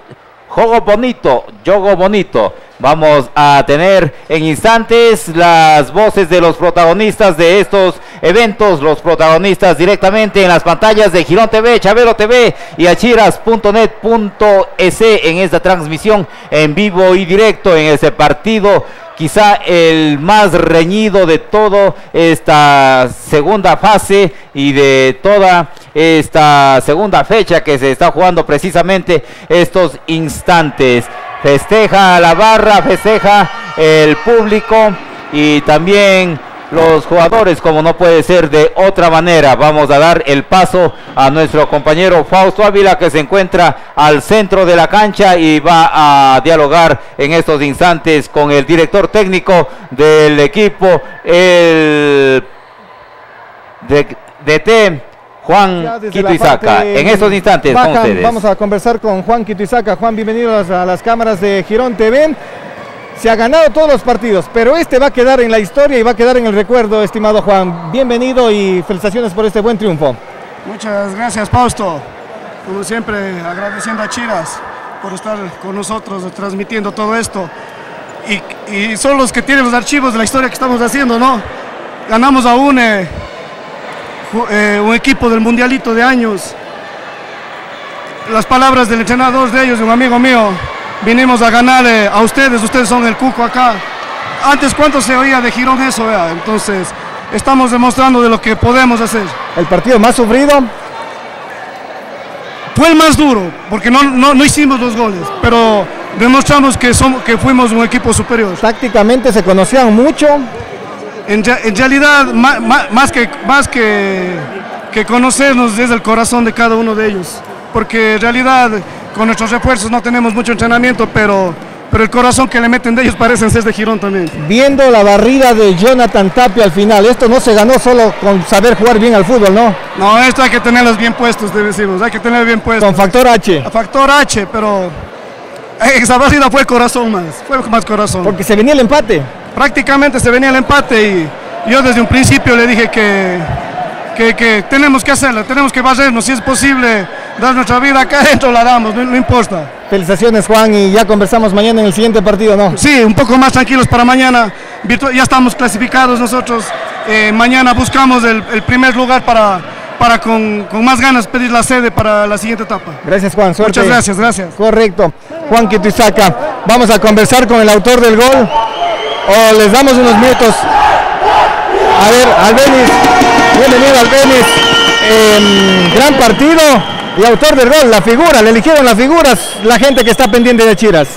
Jogo Bonito. Jogo Bonito. Vamos a tener en instantes las voces de los protagonistas de estos eventos, los protagonistas directamente en las pantallas de Girón TV, Chabelo TV y achiras.net.es en esta transmisión en vivo y directo en ese partido quizá el más reñido de toda esta segunda fase y de toda esta segunda fecha que se está jugando precisamente estos instantes. Festeja la barra, festeja el público y también los jugadores como no puede ser de otra manera. Vamos a dar el paso a nuestro compañero Fausto Ávila que se encuentra al centro de la cancha y va a dialogar en estos instantes con el director técnico del equipo, el de, DT Juan Quito Isaca. En estos instantes Vamos a conversar con Juan Quito Isaca. Juan, bienvenidos a las cámaras de Girón TV. Se ha ganado todos los partidos, pero este va a quedar en la historia y va a quedar en el recuerdo, estimado Juan. Bienvenido y felicitaciones por este buen triunfo. Muchas gracias, Pausto. Como siempre, agradeciendo a Chiras por estar con nosotros transmitiendo todo esto. Y, y son los que tienen los archivos de la historia que estamos haciendo, ¿no? Ganamos eh, ju- eh, un equipo del Mundialito de años. Las palabras del entrenador de ellos, un amigo mío, vinimos a ganar eh, a ustedes, ustedes son el cuco acá. Antes, ¿cuánto se oía de Girón eso? Entonces, estamos demostrando de lo que podemos hacer. El partido más sufrido. Fue el más duro, porque no, no, no hicimos los goles, pero demostramos que, somos, que fuimos un equipo superior. Tácticamente se conocían mucho. En, re- en realidad, ma- más, que, más que, que conocernos es el corazón de cada uno de ellos, porque en realidad con nuestros refuerzos no tenemos mucho entrenamiento, pero, pero el corazón que le meten de ellos parecen ser de Girón también. Viendo la barrida de Jonathan Tapia al final. Esto no se ganó solo con saber jugar bien al fútbol, ¿no? No, esto hay que tenerlos bien puestos, decimos, hay que tener bien puestos. Con factor H. Factor H, pero eh, esa barrida fue corazón más, fue más corazón. Porque se venía el empate. prácticamente se venía el empate y yo desde un principio le dije que, que, que tenemos que hacerlo, tenemos que barrernos, si es posible dar nuestra vida acá adentro la damos, no, no importa. Felicitaciones Juan y ya conversamos mañana en el siguiente partido, ¿no? Sí, un poco más tranquilos para mañana, ya estamos clasificados nosotros, Eh, mañana buscamos el, el primer lugar para, para con, con más ganas pedir la sede para la siguiente etapa. Gracias Juan, suerte. Muchas gracias, gracias. Correcto. Juan Quituizaca. Vamos a conversar con el autor del gol. O les damos unos minutos. A ver, Albenis. Bienvenido Albenis. Em, gran partido y autor del gol, la figura, le eligieron las figuras, la gente que está pendiente de Chiras.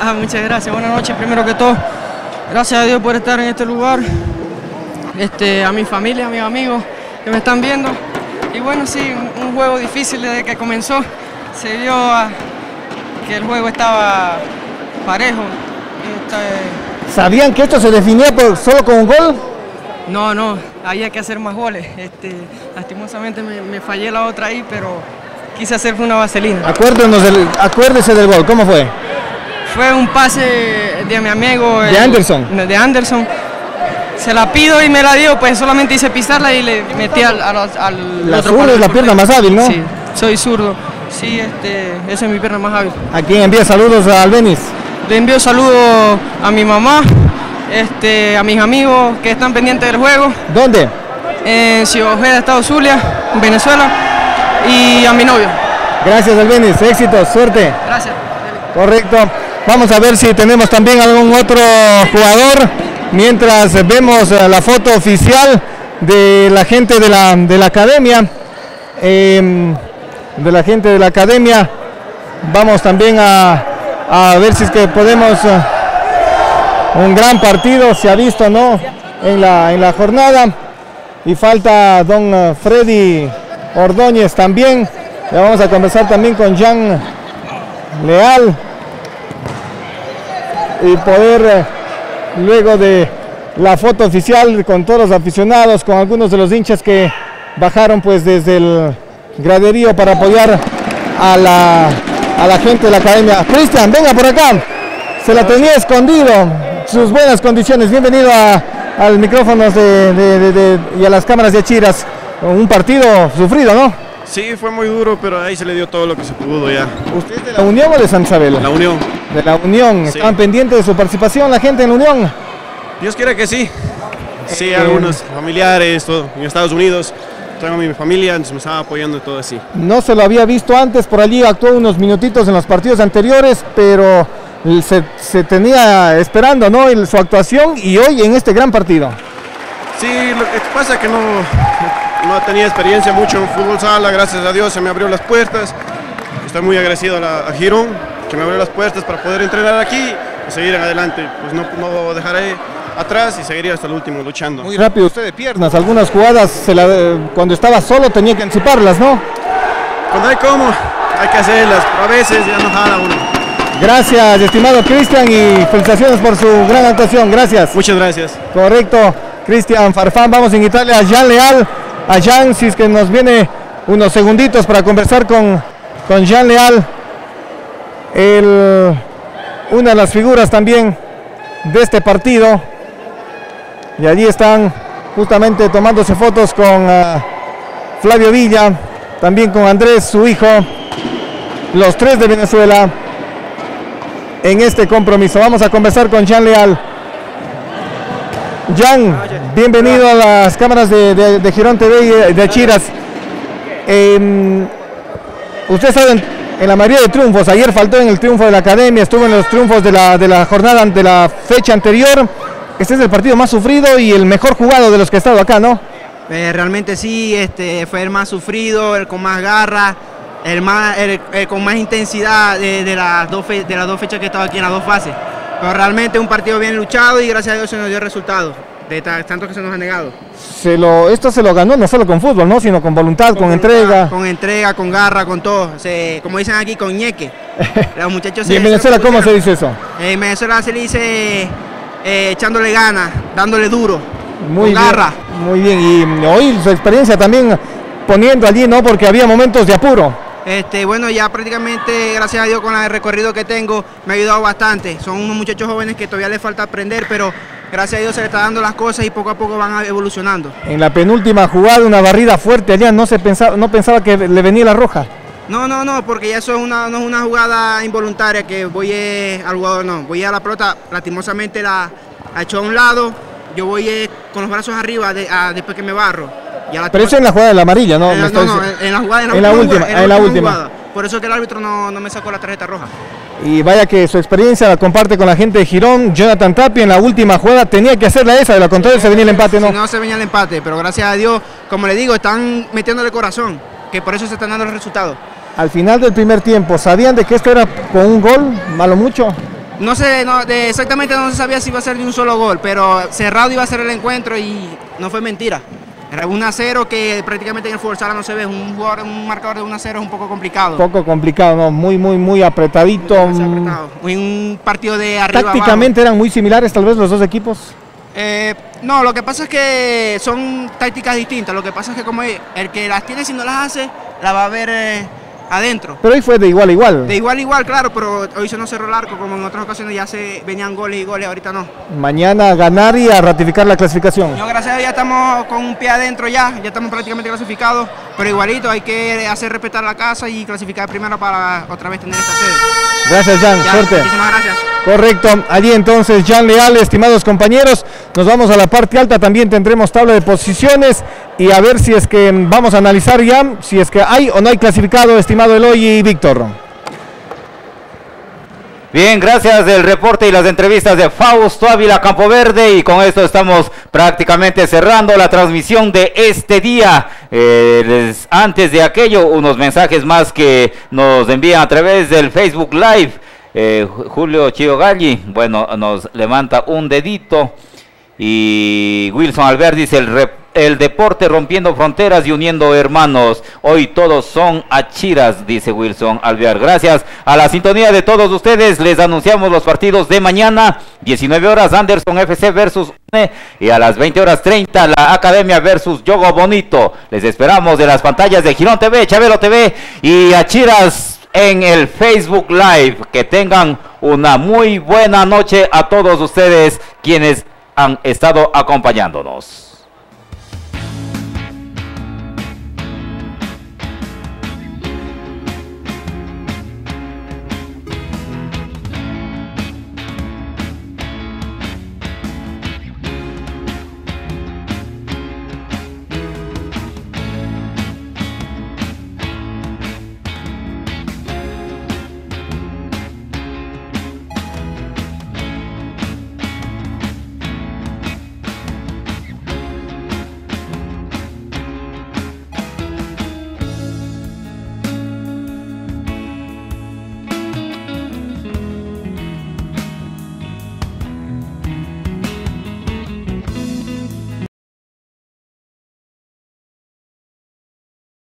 Ah, muchas gracias, buenas noches primero que todo. Gracias a Dios por estar en este lugar. Este, a mi familia, a mis amigos que me están viendo. Y bueno, sí, un, juego difícil desde que comenzó. Se vio que el juego estaba parejo. Este, ¿Sabían que esto se definía por, solo con un gol? no, no, había que hacer más goles. Este, lastimosamente me, me fallé la otra ahí, pero quise hacer una vaselina. Acuérdenos del, acuérdese del gol, ¿cómo fue? Fue un pase de mi amigo. De Anderson. De Anderson. Se la pido y me la dio, pues solamente hice pisarla y le metí al, al, al La otro palo es la pierna más hábil, ¿no? Sí, soy zurdo. Sí, este, esa es mi pierna más hábil. ¿A quién envía saludos a Albenis? Le envío saludos a mi mamá, este, a mis amigos que están pendientes del juego, ¿Dónde? en Ciudad Ojeda, Estado Zulia, en Venezuela, y a mi novio. Gracias Albenis, éxito, suerte. Gracias. Correcto. Vamos a ver si tenemos también algún otro jugador. Mientras vemos eh, la foto oficial de la gente de la, de la academia. em, de la gente de la academia. Vamos también a, a ver si es que podemos... eh, un gran partido, se ha visto, ¿no? En la, en la jornada. Y falta don eh, Freddy Ordóñez también. Ya vamos a conversar también con Jan Leal. Y poder, eh, luego de la foto oficial con todos los aficionados, con algunos de los hinchas que bajaron pues desde el graderío para apoyar a la, a la gente de la academia. Cristian, venga por acá. Se la tenía escondido. Sus buenas condiciones. Bienvenido a, al micrófono y a las cámaras de Chiras. Un partido sufrido, ¿no? Sí, fue muy duro, pero ahí se le dio todo lo que se pudo ya. ¿Usted es de la Unión o de San Isabel? La unión. De la Unión. Sí. ¿Están pendientes de su participación la gente en la Unión? Dios quiera que sí. Sí, Eh, algunos familiares, todo. En Estados Unidos, tengo a mi familia, entonces me estaba apoyando y todo así. No se lo había visto antes, por allí actuó unos minutitos en los partidos anteriores, pero se, se tenía esperando ¿no? El- su actuación y hoy en este gran partido. Sí, lo que pasa es que no, no tenía experiencia mucho en fútbol sala, gracias a Dios se me abrió las puertas. Estoy muy agradecido a, la- a Girón, que me abrió las puertas para poder entrenar aquí y seguir en adelante. Pues no, no dejaré atrás y seguiría hasta el último luchando. Muy rápido usted de piernas, algunas jugadas se la- cuando estaba solo tenía que anticiparlas, ¿no? Cuando hay como, hay que hacerlas, pero a veces ya no jala uno. Gracias, estimado Cristian, y felicitaciones por su gran actuación. Gracias. Muchas gracias. Correcto, Cristian Farfán. Vamos a invitarle a Leal, a Jan, si es que nos viene unos segunditos para conversar con, con Jan Leal, el, una de las figuras también de este partido. Y allí están justamente tomándose fotos con ah, Flavio Villa, también con Andrés, su hijo, los tres de Venezuela. en este compromiso. Vamos a conversar con Jan Leal. Jan, bienvenido a las cámaras de, de, Girón TV y de Chiras. Eh, usted sabe en, en, la mayoría de triunfos, ayer faltó en el triunfo de la academia, estuvo en los triunfos de la, de la jornada de la fecha anterior. Este es el partido más sufrido y el mejor jugado de los que ha estado acá, ¿no? Eh, realmente sí, este, fue el más sufrido, el con más garra, el, más, el, con más intensidad de, las dos fe, de las dos fechas que he estado aquí en las dos fases. Pero realmente un partido bien luchado y gracias a Dios se nos dio resultado, de tanto que se nos ha negado. Se lo, esto se lo ganó no solo con fútbol, ¿no? sino con voluntad, con, con voluntad, entrega. Con entrega, con garra, con todo. Se, como dicen aquí, con ñeque. Los muchachos ¿Y en Venezuela cómo se dice eso? En Venezuela se le dice eh, echándole ganas, dándole duro, muy con garra. Bien, muy bien, y hoy su experiencia también poniendo allí, ¿no? Porque había momentos de apuro. Este, bueno, ya prácticamente, gracias a Dios, con el recorrido que tengo, me ha ayudado bastante. Son unos muchachos jóvenes que todavía les falta aprender, pero gracias a Dios se les está dando las cosas y poco a poco van evolucionando. En la penúltima jugada, una barrida fuerte allá, no se pensaba, no pensaba que le venía la roja. No, no, no, porque ya eso es una, no es una jugada involuntaria que voy eh, al jugador, no. Voy a la pelota, lastimosamente la, la echó a un lado, yo voy eh, con los brazos arriba de, a, después que me barro. La Pero eso en la jugada de la amarilla, ¿no? En la, no, no, en la jugada, en la, en la última, en la última. Jugada. Por eso que el árbitro no, no, me sacó la tarjeta roja. Y vaya que su experiencia la comparte con la gente de Girón. Jonathan Tapia en la última jugada tenía que hacerla esa, de lo contrario se venía el empate, ¿no? Si no se venía el empate, pero gracias a Dios, como le digo, están metiéndole corazón, que por eso se están dando los resultados. Al final del primer tiempo, ¿sabían de que esto era con un gol, malo mucho? No sé, no, de, exactamente no se sabía si iba a ser de un solo gol, pero cerrado iba a ser el encuentro y no fue mentira. Era un 1 0 que prácticamente en el fútbol sala no se ve. Un, jugador, un marcador de 1 0 es un poco complicado. Poco complicado, ¿no? Muy, muy, muy apretadito. Muy apretado. Un partido de arriba. Tácticamente abajo. eran muy similares, tal vez, los dos equipos. Eh, no, lo que pasa es que son tácticas distintas. Lo que pasa es que, como el que las tiene, si no las hace, la va a ver. Eh, adentro. Pero hoy fue de igual a igual. De igual a igual, claro, pero hoy se no cerró el arco, como en otras ocasiones ya se venían goles y goles, ahorita no. Mañana ganar y a ratificar la clasificación. No, gracias a Dios ya estamos con un pie adentro ya, ya estamos prácticamente clasificados, pero igualito hay que hacer respetar la casa y clasificar primero para otra vez tener esta sede. Gracias, Jan, ya, suerte. Muchísimas gracias. Correcto, allí entonces Jan Leal, estimados compañeros, nos vamos a la parte alta, también tendremos tabla de posiciones y a ver si es que vamos a analizar ya, si es que hay o no hay clasificado, estimado Eloy y Víctor. Bien, gracias del reporte y las entrevistas de Fausto Ávila Campoverde y con esto estamos prácticamente cerrando la transmisión de este día. Eh, antes de aquello, unos mensajes más que nos envían a través del Facebook Live. Eh, Julio Chio Galli, bueno, nos levanta un dedito y Wilson Albert dice el reporte el deporte rompiendo fronteras y uniendo hermanos. Hoy todos son achiras, dice Wilson Alvear. Gracias a la sintonía de todos ustedes, les anunciamos los partidos de mañana, 19 horas Anderson FC versus UNE y a las 20 horas 30 la Academia versus Yogo Bonito. Les esperamos de las pantallas de Girón TV, Chabelo TV y Achiras en el Facebook Live. Que tengan una muy buena noche a todos ustedes quienes han estado acompañándonos.